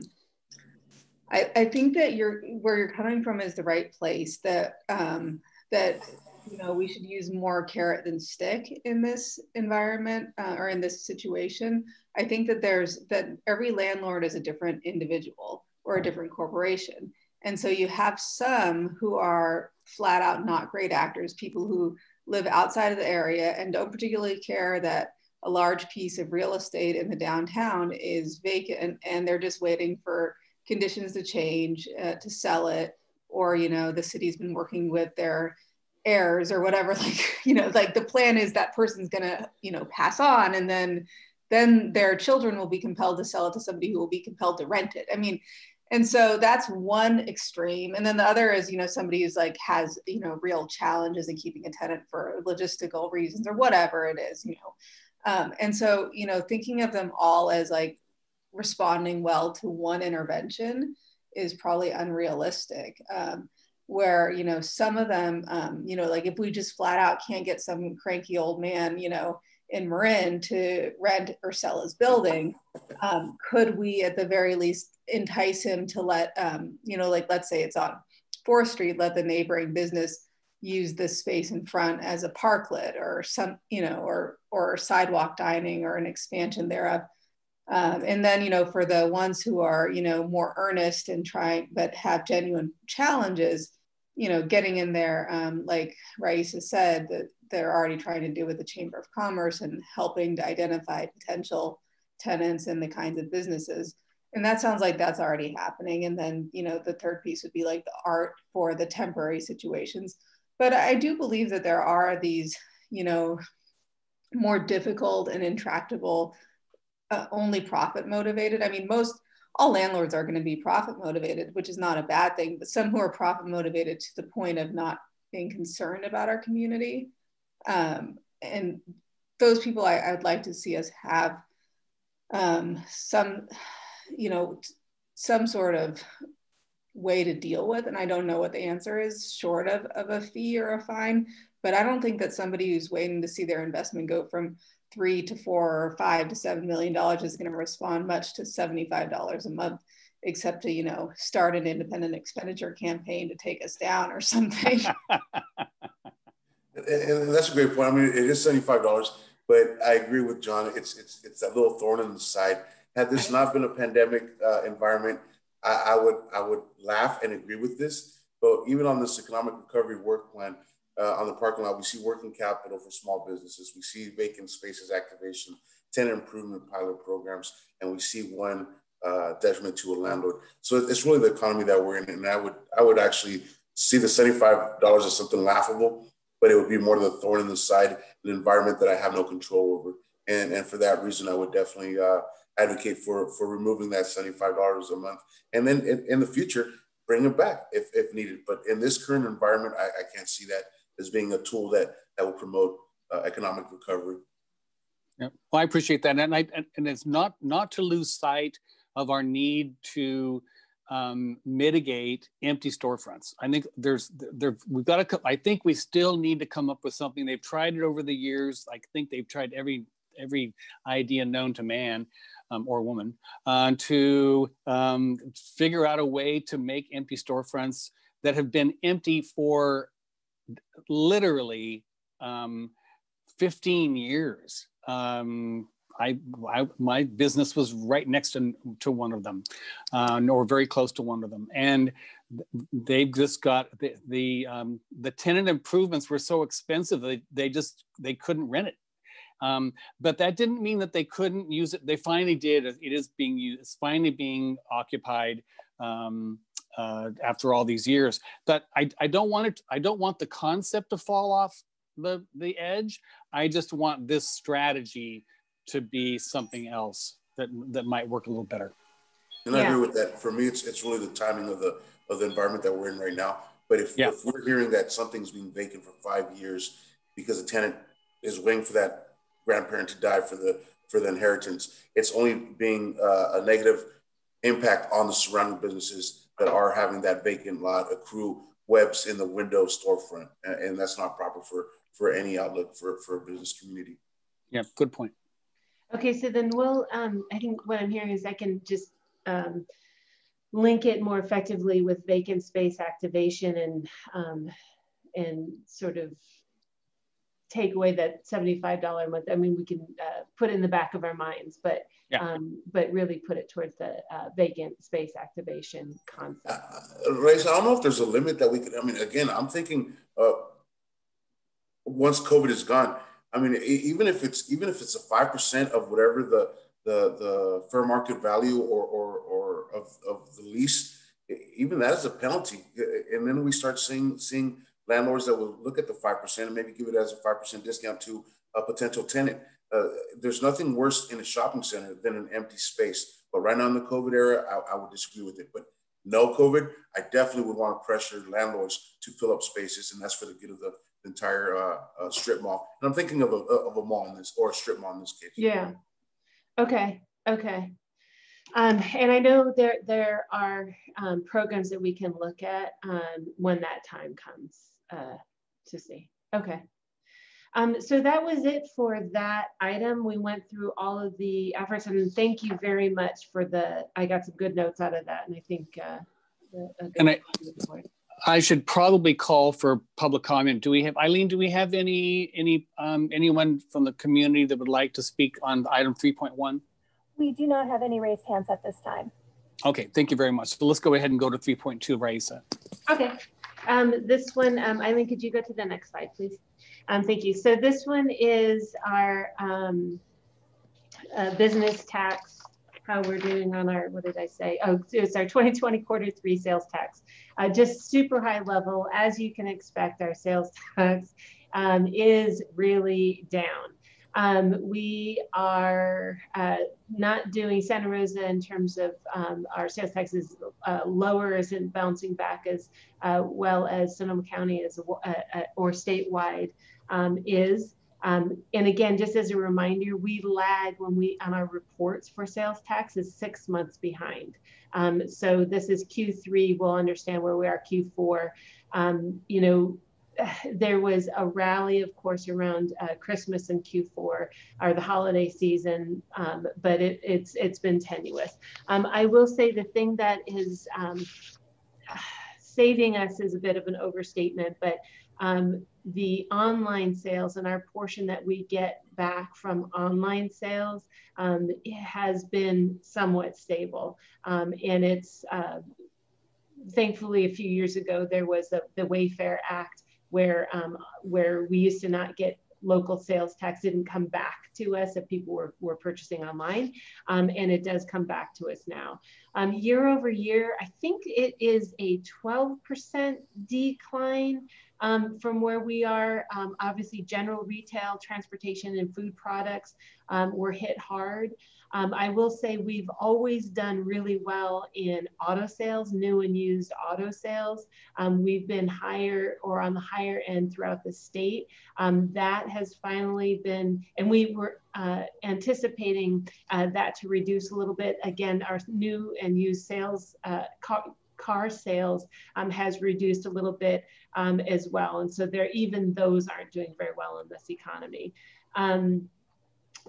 I, I think that you're, where you're coming from is the right place that, um, that you know we should use more carrot than stick in this environment uh, or in this situation. I think that there's that every landlord is a different individual or a different corporation. And so you have some who are flat out not great actors people who live outside of the area and don't particularly care that a large piece of real estate in the downtown is vacant and they're just waiting for conditions to change uh, to sell it or you know the city's been working with their heirs or whatever like you know like the plan is that person's going to you know pass on and then then their children will be compelled to sell it to somebody who will be compelled to rent it. I mean and so that's one extreme. And then the other is you know somebody who's like has you know real challenges in keeping a tenant for logistical reasons or whatever it is you know. Um, and so you know thinking of them all as like responding well to one intervention is probably unrealistic. Um, where you know some of them um, you know like if we just flat out can't get some cranky old man you know in Marin to rent or sell his building, um, could we at the very least entice him to let, um, you know, like let's say it's on 4th Street, let the neighboring business use this space in front as a parklet or some, you know, or, or sidewalk dining or an expansion thereof. Um, and then, you know, for the ones who are, you know, more earnest and trying, but have genuine challenges, you know, getting in there, um, like Raissa said, that they're already trying to do with the Chamber of Commerce and helping to identify potential tenants and the kinds of businesses. And that sounds like that's already happening. And then, you know, the third piece would be like the art for the temporary situations. But I do believe that there are these, you know, more difficult and intractable, uh, only profit motivated. I mean, most all landlords are going to be profit motivated, which is not a bad thing, but some who are profit motivated to the point of not being concerned about our community. Um, and those people I, I, would like to see us have um, some, you know, some sort of way to deal with. And I don't know what the answer is short of, of a fee or a fine, but I don't think that somebody who's waiting to see their investment go from three to four or five to seven million dollars is going to respond much to $75 a month except to you know start an independent expenditure campaign to take us down or something and that's a great point. I mean, it is seventy-five dollars, but I agree with John. It's it's it's that little thorn in the side. Had this not been a pandemic uh, environment, I, I, would I would laugh and agree with this. But even on this economic recovery work plan uh, on the parking lot, we see working capital for small businesses. We see vacant spaces activation, tenant improvement pilot programs, and we see one uh, detriment to a landlord. So it's really the economy that we're in, and I would I would actually see the seventy-five dollars as something laughable but it would be more of the thorn in the side, an environment that I have no control over. And, and for that reason, I would definitely uh, advocate for, for removing that $75 a month. And then in, in, the future, bring it back if, if needed. But in this current environment, I, I can't see that as being a tool that, that will promote uh, economic recovery. Yeah, well, I appreciate that. And, I, and it's not, not to lose sight of our need to um, mitigate empty storefronts. I think there's there we've got to. I think we still need to come up with something. They've tried it over the years. I think they've tried every every idea known to man um, or woman uh, to um, figure out a way to make empty storefronts that have been empty for literally um, 15 years. Um, I, I, my business was right next to, to one of them, uh, or very close to one of them, and they've just got the the, um, the tenant improvements were so expensive they they just they couldn't rent it. Um, but that didn't mean that they couldn't use it. They finally did. It is being used. It's finally being occupied um, uh, after all these years. But I, I don't want it. I don't want the concept to fall off the the edge. I just want this strategy to be something else that that might work a little better. And I agree with that. For me, it's it's really the timing of the of the environment that we're in right now. But if, yeah. if we're hearing that something's been vacant for five years because the tenant is waiting for that grandparent to die for the for the inheritance, it's only being uh, a negative impact on the surrounding businesses that are having that vacant lot accrue webs in the window storefront, and, and that's not proper for for any outlook for for a business community. Yeah, good point. Okay, so then we'll, um, I think what I'm hearing is I can just um, link it more effectively with vacant space activation and, um, and sort of take away that $75 a month. I mean, we can uh, put in the back of our minds, but yeah. um, but really put it towards the uh, vacant space activation concept. Uh, Ray, I don't know if there's a limit that we could, I mean, again, I'm thinking uh, once COVID is gone, I mean, even if it's even if it's a five percent of whatever the the the fair market value or or, or of, of the lease, even that is a penalty. And then we start seeing seeing landlords that will look at the five percent and maybe give it as a five percent discount to a potential tenant. Uh, there's nothing worse in a shopping center than an empty space. But right now in the COVID era, I, I would disagree with it. But no COVID, I definitely would want to pressure landlords to fill up spaces, and that's for the good of the entire uh, uh, strip mall. And I'm thinking of a, of a mall in this or a strip mall in this case. Yeah. Okay. Okay. Um, and I know there there are um, programs that we can look at um, when that time comes uh, to see. Okay. Um, so that was it for that item. We went through all of the efforts and thank you very much for the, I got some good notes out of that. And I think, uh, and I, I should probably call for public comment. Do we have, Eileen, do we have any, any um, anyone from the community that would like to speak on item 3.1? We do not have any raised hands at this time. Okay, thank you very much. So let's go ahead and go to 3.2, Raissa. Okay, um, this one, um, Eileen, could you go to the next slide, please? Um, thank you. So this one is our um, uh, business tax, how we're doing on our, what did I say? Oh, it's our 2020 quarter three sales tax. Uh, just super high level. As you can expect, our sales tax um, is really down. Um, we are uh, not doing Santa Rosa in terms of um, our sales taxes uh, lower isn't bouncing back as uh, well as Sonoma County as uh, uh, or statewide um, is. Um, and again, just as a reminder, we lag when we on our reports for sales tax is six months behind. Um, so this is Q3. We'll understand where we are Q4. Um, you know, there was a rally, of course, around uh, Christmas and Q4 or the holiday season, um, but it, it's it's been tenuous. Um, I will say the thing that is um, saving us is a bit of an overstatement, but um, the online sales and our portion that we get back from online sales um, has been somewhat stable, um, and it's. Uh, thankfully, a few years ago, there was a, the Wayfair Act where um, where we used to not get local sales tax didn't come back to us if people were, were purchasing online. Um, and it does come back to us now. Um, year over year, I think it is a 12% decline um, from where we are. Um, obviously, general retail, transportation, and food products um, were hit hard. Um, I will say we've always done really well in auto sales, new and used auto sales. Um, we've been higher or on the higher end throughout the state. Um, that has finally been, and we were uh, anticipating uh, that to reduce a little bit. Again, our new and used sales, uh, car, sales um, has reduced a little bit um, as well. And so there, even those aren't doing very well in this economy. Um,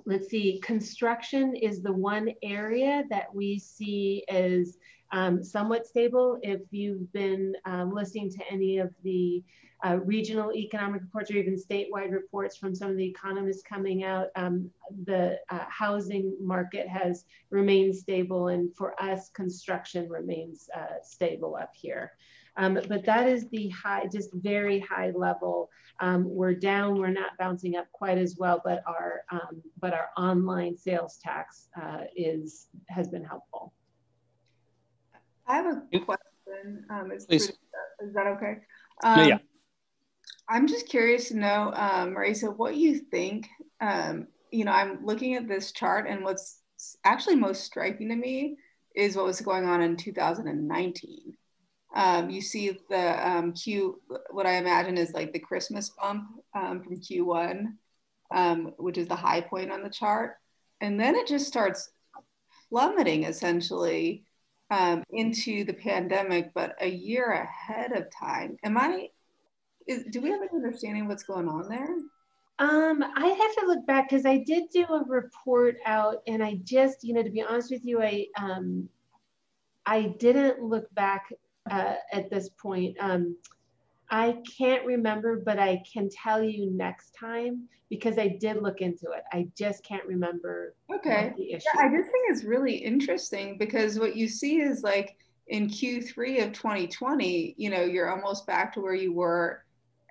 let's see, construction is the one area that we see as um, somewhat stable. If you've been um, listening to any of the uh, regional economic reports or even statewide reports from some of the economists coming out, um, the uh, housing market has remained stable. And for us, construction remains uh, stable up here. Um, but that is the high, just very high level. Um, we're down, we're not bouncing up quite as well, but our um, but our online sales tax uh, is has been helpful. I have a question. Um, Please. Is that okay? yeah, yeah. Um, I'm just curious to know, um, Marisa, what you think. Um, you know, I'm looking at this chart, and what's actually most striking to me is what was going on in 2019 um, you see the um, Q, what I imagine is like the Christmas bump um, from Q1, um, which is the high point on the chart. And then it just starts plummeting essentially um, into the pandemic, but a year ahead of time. Am I, is, do we have an understanding what's going on there? Um, I have to look back because I did do a report out, and I just, you know, to be honest with you, I um, I didn't look back uh, at this point. Um, I can't remember, but I can tell you next time because I did look into it. I just can't remember. Okay. Yeah, I just think it's really interesting because what you see is like in Q3 of 2020, you know, you're almost back to where you were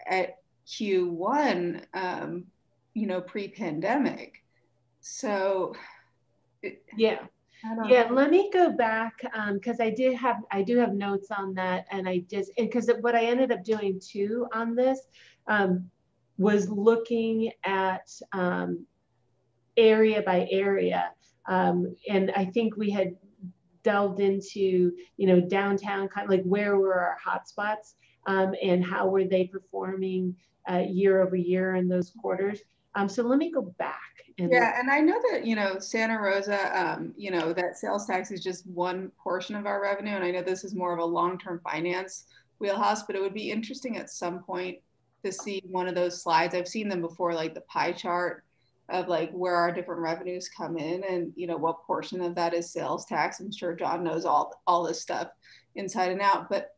at Q1, um, you know, pre pandemic. So, it, yeah yeah let me go back because um, i did have i do have notes on that and i just because what i ended up doing too on this um, was looking at um, area by area. Um, and i think we had delved into you know downtown kind of like where were our hotspots um, and how were they performing uh, year over year in those quarters. Um, so let me go back. And yeah, and I know that you know Santa Rosa, um, you know that sales tax is just one portion of our revenue, and I know this is more of a long-term finance wheelhouse, but it would be interesting at some point to see one of those slides. I've seen them before, like the pie chart of like where our different revenues come in and you know what portion of that is sales tax. I'm sure John knows all all this stuff inside and out, but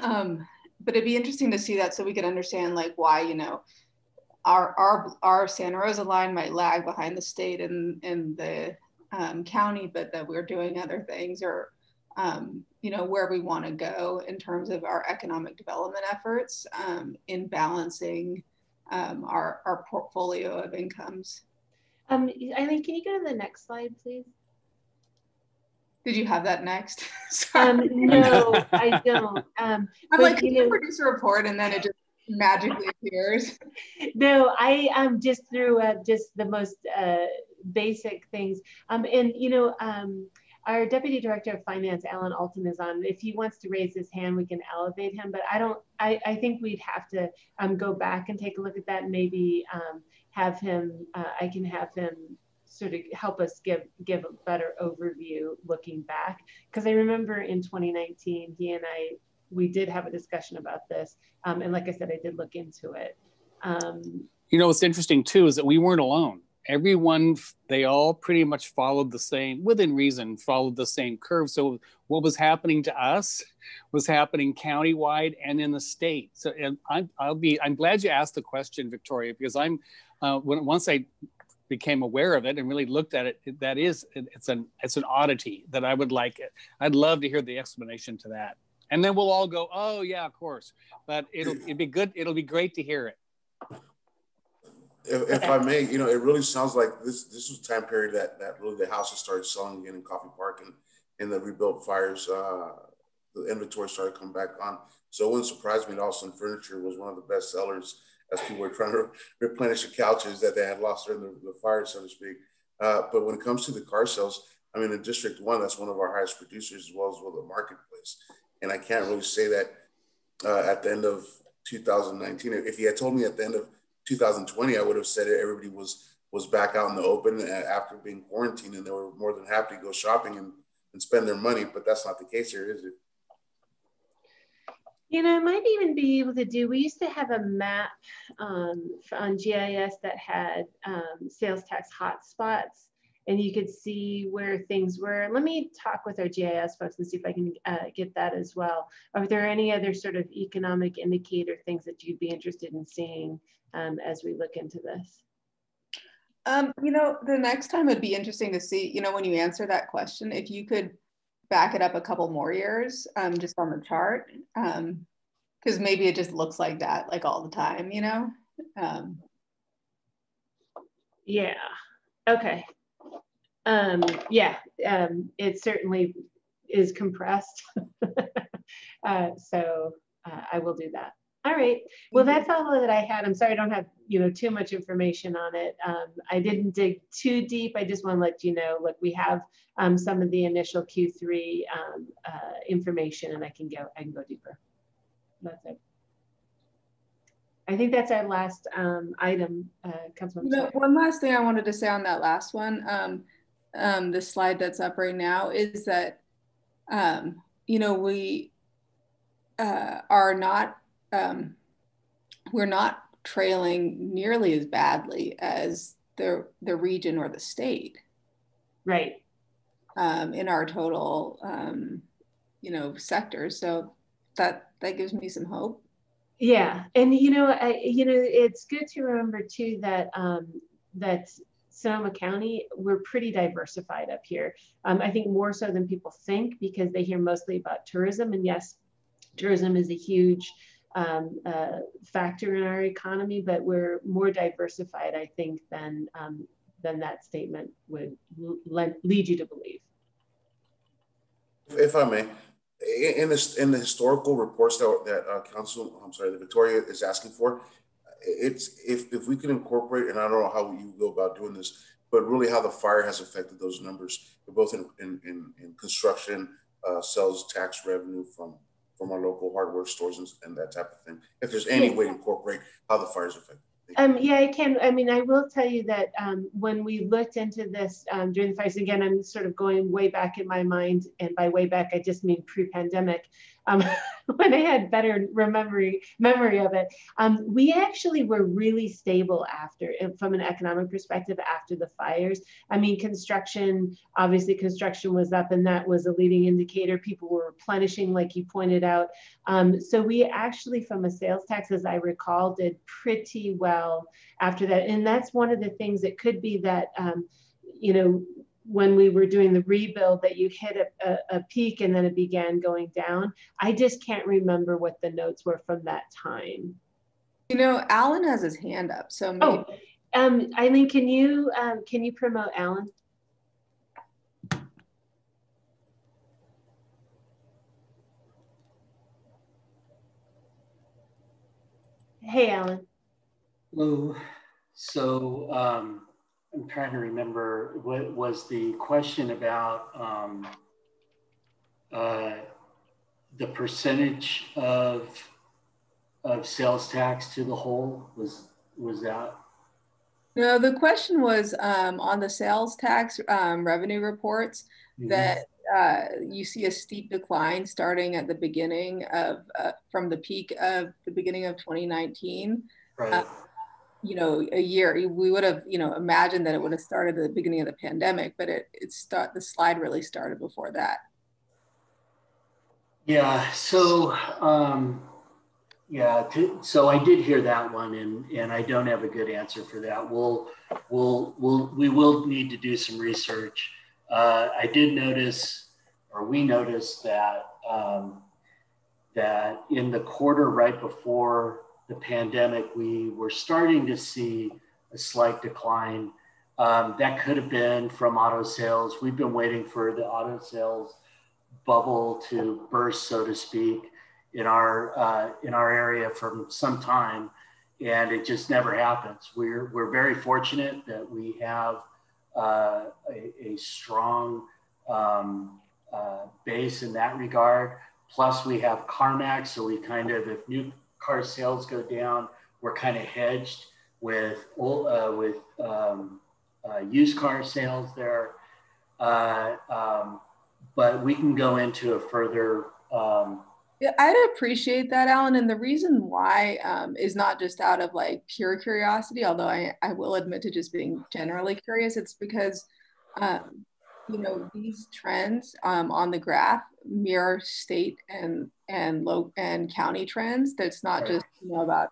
um, but it'd be interesting to see that so we could understand like why you know our our our Santa Rosa line might lag behind the state and and the um, county, but that we're doing other things or um, you know where we want to go in terms of our economic development efforts um, in balancing um, our our portfolio of incomes. Um, Eileen, can you go to the next slide, please? Did you have that next? um, no, I don't. Um, I'm like, can you know, produce a report and then it just magically appears? No, I um just threw uh, just the most uh, basic things. Um, and you know, um, our deputy director of finance, Alan Alton, is on. If he wants to raise his hand, we can elevate him. But I don't. I, I think we'd have to um, go back and take a look at that and maybe um, have him. Uh, I can have him sort of help us give give a better overview looking back because I remember in 2019 he and I we did have a discussion about this um, and like I said I did look into it. Um, you know what's interesting too is that we weren't alone. Everyone they all pretty much followed the same within reason followed the same curve. So what was happening to us was happening countywide and in the state. So and I'm I'll be I'm glad you asked the question Victoria because I'm uh, when once I became aware of it and really looked at it, that is it's an it's an oddity that I would like. I'd love to hear the explanation to that. And then we'll all go, oh yeah, of course. But it'll it'd be good. It'll be great to hear it. If, if I may, you know, it really sounds like this this was time period that that really the houses started selling again in Coffey Park and in the rebuilt fires, uh, the inventory started coming back on. So it wouldn't surprise me at all. Some furniture was one of the best sellers as people were trying to replenish the couches that they had lost during the, the fire, so to speak. Uh, but when it comes to the car sales, I mean, in District One, that's one of our highest producers as well as well the marketplace. And I can't really say that uh, at the end of 2019. If you had told me at the end of 2020, I would have said it, everybody was was back out in the open after being quarantined, and they were more than happy to go shopping and, and spend their money. But that's not the case here, is it? You know, I might even be able to do, we used to have a map um, on GIS that had um, sales tax hotspots and you could see where things were. Let me talk with our GIS folks and see if I can uh, get that as well. Are there any other sort of economic indicator things that you'd be interested in seeing um, as we look into this? Um, you know, the next time it'd be interesting to see, you know, when you answer that question, if you could back it up a couple more years um, just on the chart because um, maybe it just looks like that like all the time you know um, yeah okay um, yeah um, it certainly is compressed uh, so uh, i will do that all right. Well, that's all that I had. I'm sorry I don't have, you know, too much information on it. Um, I didn't dig too deep. I just want to let you know, look, we have um, some of the initial Q3 um, uh, information and I can go, I can go deeper. That's it. I think that's our last um, item, uh, Councilman. No, one last thing I wanted to say on that last one, um, the slide that's up right now is that, um, you know, we uh, are not um, we're not trailing nearly as badly as the the region or the state. Right. Um, in our total, um, you know, sectors. So that that gives me some hope. Yeah, and you know, I, you know, it's good to remember too that um, that Sonoma County, we're pretty diversified up here. Um, I think more so than people think because they hear mostly about tourism, and yes, tourism is a huge um, uh, factor in our economy, but we're more diversified, I think, than um, than that statement would lead you to believe. If I may, in this in the historical reports that, that uh, Council, I'm sorry, the Victoria is asking for, it's if if we can incorporate, and I don't know how you go about doing this, but really how the fire has affected those numbers, both in in, in, in construction, uh, sales tax revenue from from our local hardware stores and, and that type of thing. If there's any way to incorporate how the fires affect. Um, yeah, I can. I mean, I will tell you that um, when we looked into this um, during the fires, again, I'm sort of going way back in my mind, and by way back, I just mean pre-pandemic, um, when I had better memory memory of it. Um, we actually were really stable after, from an economic perspective, after the fires. I mean, construction, obviously, construction was up, and that was a leading indicator. People were replenishing, like you pointed out. Um, so we actually, from a sales tax, as I recall, did pretty well after that. And that's one of the things that could be that, um, you know, when we were doing the rebuild that you hit a, a, a, peak and then it began going down. I just can't remember what the notes were from that time. You know, Alan has his hand up, so maybe. Oh, um, Eileen, can you um, can you promote Alan? Hey, Alan. Hello. So um, I'm trying to remember what was the question about um, uh, the percentage of of sales tax to the whole was was that no the question was um, on the sales tax um, revenue reports mm-hmm. that uh, you see a steep decline starting at the beginning of uh, from the peak of the beginning of 2019 right. Uh, you know a year we would have you know imagined that it would have started at the beginning of the pandemic but it it start the slide really started before that. Yeah so um yeah to, so i did hear that one and and i don't have a good answer for that. We'll we'll we'll we will need to do some research uh, i did notice or we noticed that um, that in the quarter right before the pandemic, we were starting to see a slight decline. Um, that could have been from auto sales. We've been waiting for the auto sales bubble to burst, so to speak, in our uh, in our area from some time, and it just never happens. We're we're very fortunate that we have uh, a, a, strong um, uh, base in that regard. Plus, we have CarMax, so we kind of if new car sales go down, we're kind of hedged with uh, with um, uh, used car sales there. Uh, um, but we can go into a further. Um, yeah, I'd appreciate that, Alan. And the reason why um, is not just out of like pure curiosity, although I, I will admit to just being generally curious. It's because, um, you know, these trends um, on the graph mirror state and and low and county trends. That's not just you know about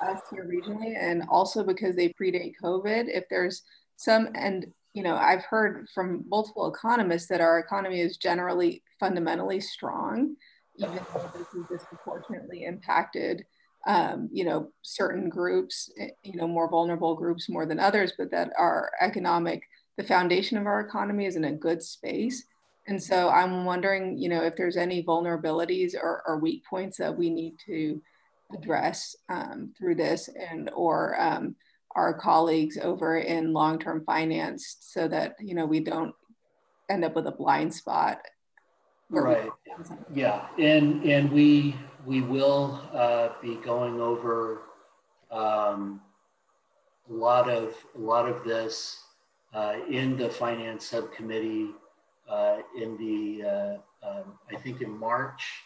us here regionally, and also because they predate COVID. If there's some and you know I've heard from multiple economists that our economy is generally fundamentally strong, even though this is disproportionately impacted. Um, you know certain groups you know more vulnerable groups more than others but that our economic the foundation of our economy is in a good space and so I'm wondering, you know, if there's any vulnerabilities or, or weak points that we need to address um, through this and or um, our colleagues over in long-term finance so that, you know, we don't end up with a blind spot. Right. Yeah. And, and we, we will uh, be going over um, a lot of, a lot of this uh, in the finance subcommittee uh, in the, uh, um, I think in March,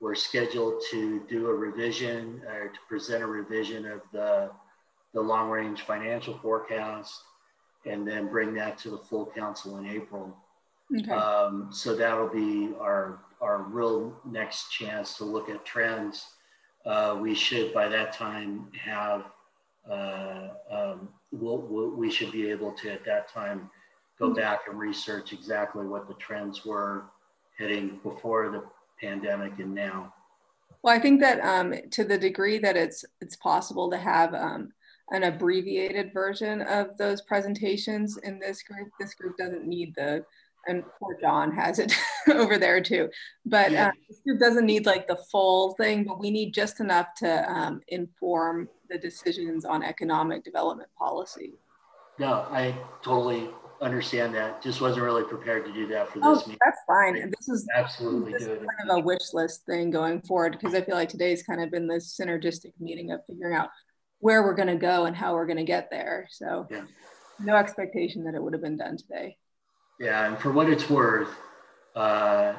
we're scheduled to do a revision or to present a revision of the, the long range financial forecast and then bring that to the full council in April. Okay. Um, so that'll be our, our real next chance to look at trends. Uh, we should by that time have, uh, um, we'll, we'll, we should be able to at that time go back and research exactly what the trends were heading before the pandemic and now. Well, I think that um, to the degree that it's it's possible to have um, an abbreviated version of those presentations in this group, this group doesn't need the and poor John has it over there too. But yeah. this group doesn't need like the full thing, but we need just enough to um, inform the decisions on economic development policy. No, I totally understand that. Just wasn't really prepared to do that for this oh, meeting. That's fine. And this is absolutely this good. Is kind of a wish list thing going forward because I feel like today's kind of been this synergistic meeting of figuring out where we're going to go and how we're going to get there. So Yeah. no expectation that it would have been done today. Yeah, and for what it's worth, uh,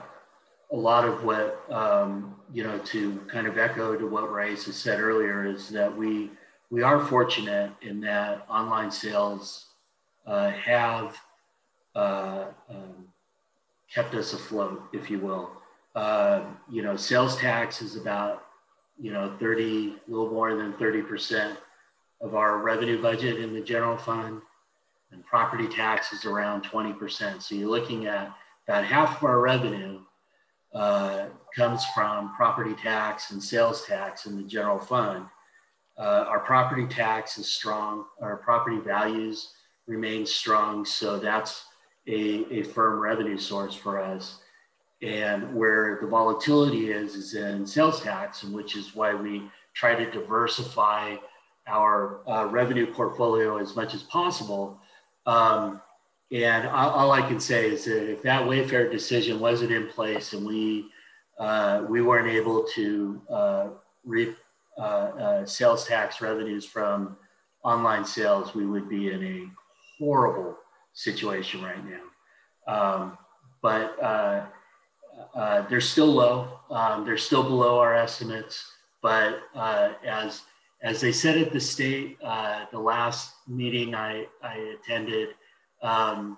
a lot of what, um, you know, to kind of echo to what Rice has said earlier is that we, we are fortunate in that online sales uh, have uh, um, kept us afloat, if you will. Uh, you know, sales tax is about, you know, 30, a little more than 30% of our revenue budget in the general fund and property tax is around 20%. So you're looking at about half of our revenue uh, comes from property tax and sales tax in the general fund. Uh, our property tax is strong, our property values remain strong. So that's a, a firm revenue source for us. And where the volatility is, is in sales tax, which is why we try to diversify our uh, revenue portfolio as much as possible. Um, and all, all, I can say is that if that Wayfair decision wasn't in place and we uh, we weren't able to uh, reap uh, uh, sales tax revenues from online sales, we would be in a horrible situation right now. Um, but uh, uh, they're still low. Um, they're still below our estimates. But as as they said at the state, the last meeting I, I attended, um,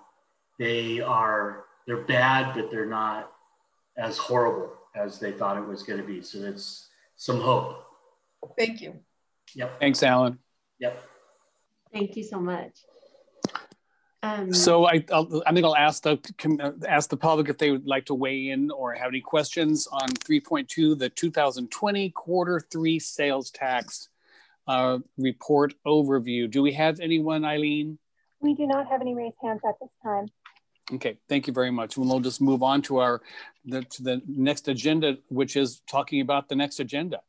they are they're bad, but they're not as horrible as they thought it was going to be. So it's some hope. Thank you. Yep. Thanks, Alan. Yep. Thank you so much. Um, so I, I'll, I think I'll ask the ask the public if they would like to weigh in or have any questions on 3.2, the 2020 quarter three sales tax uh, report overview. Do we have anyone, Eileen? We do not have any raised hands at this time. Okay, thank you very much. And we'll just move on to our the, to the next agenda, which is talking about the next agenda.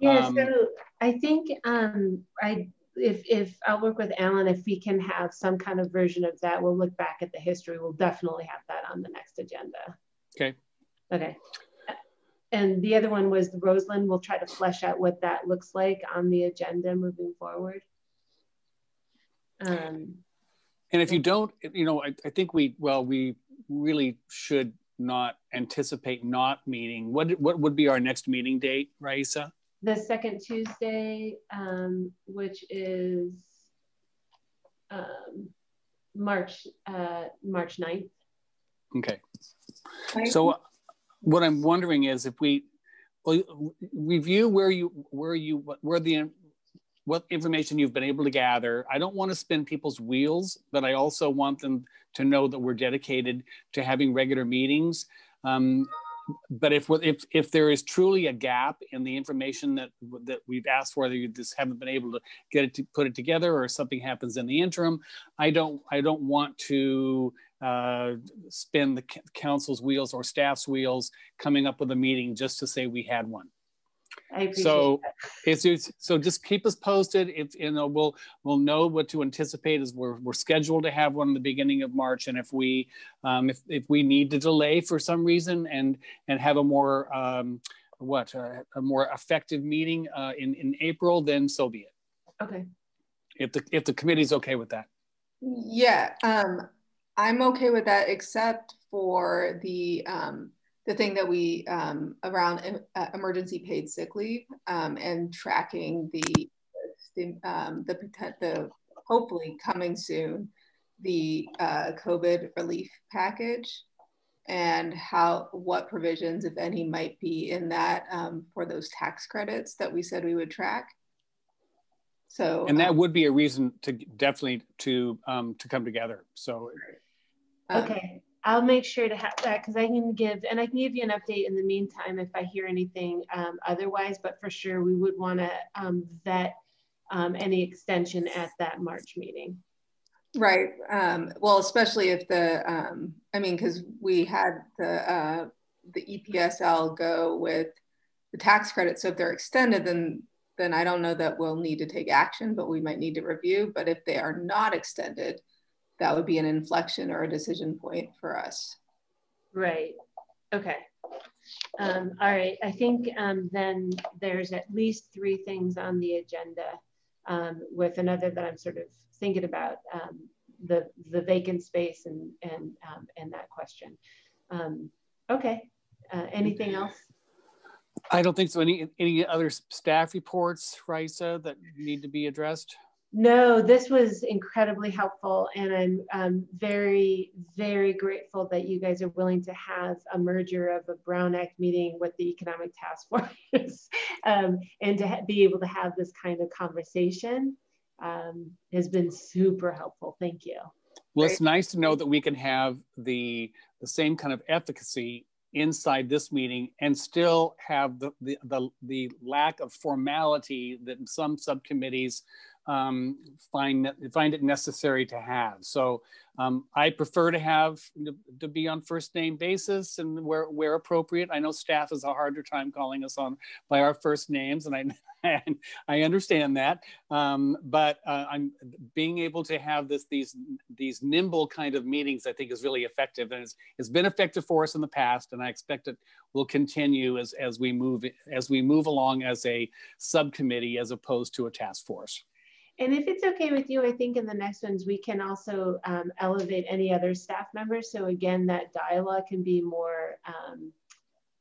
Yeah, um, so I think um, I if if I'll work with Alan if we can have some kind of version of that. We'll look back at the history. We'll definitely have that on the next agenda. Okay. Okay. And the other one was the Roseland. We'll try to flesh out what that looks like on the agenda moving forward. Um, and if you don't, you know, I, I think we, well, we really should not anticipate not meeting. What, what would be our next meeting date, Raissa? The second Tuesday, um, which is um, March, uh, March 9th. Okay. So what I'm wondering is if we review where you, where you, where the what information you've been able to gather. I don't want to spin people's wheels, but I also want them to know that we're dedicated to having regular meetings. Um, but if, if if there is truly a gap in the information that that we've asked for, that you just haven't been able to get it to put it together, or something happens in the interim, I don't I don't want to uh, spin the council's wheels or staff's wheels coming up with a meeting just to say we had one. I so that. it's, it's so just keep us posted. If you know, we'll we'll know what to anticipate. As we're we're scheduled to have one in the beginning of March, and if we um, if if we need to delay for some reason and and have a more um, what uh, a more effective meeting uh, in in April, then so be it. Okay. If the if the committee's okay with that. Yeah, um, I'm okay with that, except for the um, the thing that we um, around uh, emergency paid sick leave um, and tracking the um, the the hopefully coming soon the uh, COVID relief package and how what provisions, if any, might be in that um, for those tax credits that we said we would track. So and that um, would be a reason to definitely to um, to come together. So okay. I'll make sure to have that because I can give, and I can give you an update in the meantime if I hear anything um, otherwise, but for sure we would want to um, vet um, any extension at that March meeting. Right. Um, well, especially if the, um, I mean, because we had the, uh, the EPSL go with the tax credit. So if they're extended, then then I don't know that we'll need to take action, but we might need to review. But if they are not extended, that would be an inflection or a decision point for us. Right. Okay. Um, all right. I think um, then there's at least three things on the agenda. um, with another that I'm sort of thinking about um, the the vacant space and and um, and that question. Um, okay, uh, anything else? I don't think so. Any any other staff reports, Raissa, that need to be addressed? No, this was incredibly helpful, and I'm um, very, very grateful that you guys are willing to have a merger of a Brown Act meeting with the Economic Task Force, um, and to be able to have this kind of conversation um, has been super helpful. Thank you. Well, it's nice to know that we can have the the same kind of efficacy inside this meeting and still have the the the, the lack of formality that some subcommittees um, find find it necessary to have. So um, I prefer to have to be on first name basis and where where appropriate. I know staff has a harder time calling us on by our first names, and I and I understand that. Um, but uh, I'm being able to have this these these nimble kind of meetings. I think is really effective, and it's, it's been effective for us in the past, and I expect it will continue as as we move as we move along as a subcommittee as opposed to a task force. And if it's okay with you, I think in the next ones, we can also um, elevate any other staff members. So again, that dialogue can be more, um,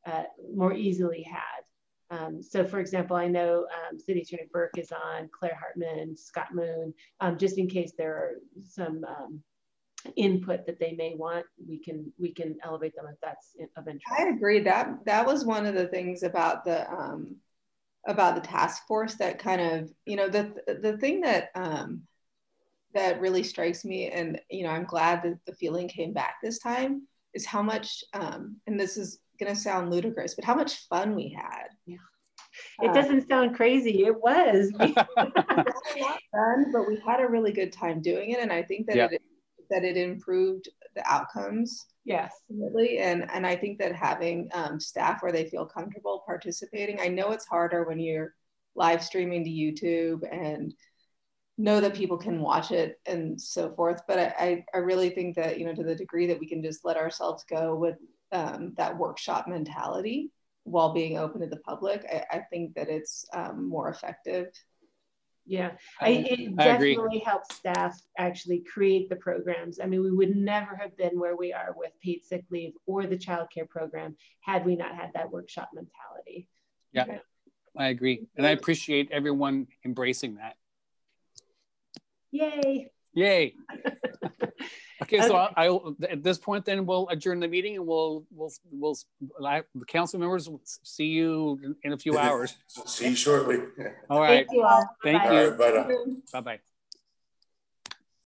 uh, more easily had. Um, so for example, I know um, City Attorney Burke is on, Clare Hartman, Scott Moon, um, just in case there are some um, input that they may want, we can we can elevate them if that's of interest. I agree that that was one of the things about the about the task force that kind of you know the the thing that um, that really strikes me and you know i'm glad that the feeling came back this time is how much um, and this is going to sound ludicrous but how much fun we had. Yeah. It uh, doesn't sound crazy. It was. We had a lot fun but we had a really good time doing it and i think that yeah. it that it improved the outcomes Yes. Absolutely. And and I think that having um, staff where they feel comfortable participating, I know it's harder when you're live streaming to YouTube and know that people can watch it and so forth. But I, I really think that, you know, to the degree that we can just let ourselves go with um, that workshop mentality while being open to the public, I, I think that it's um, more effective yeah, I, it I definitely helps staff actually create the programs. I mean, we would never have been where we are with paid sick leave or the childcare program had we not had that workshop mentality. Yeah, okay. I agree. And I appreciate everyone embracing that. Yay. Yay. Okay, so I, I, at this point, then we'll adjourn the meeting, and we'll we'll we'll the council members will see you in a few hours. see you shortly. All right. Thank you all. Thank bye. you. Right, bye. Bye bye.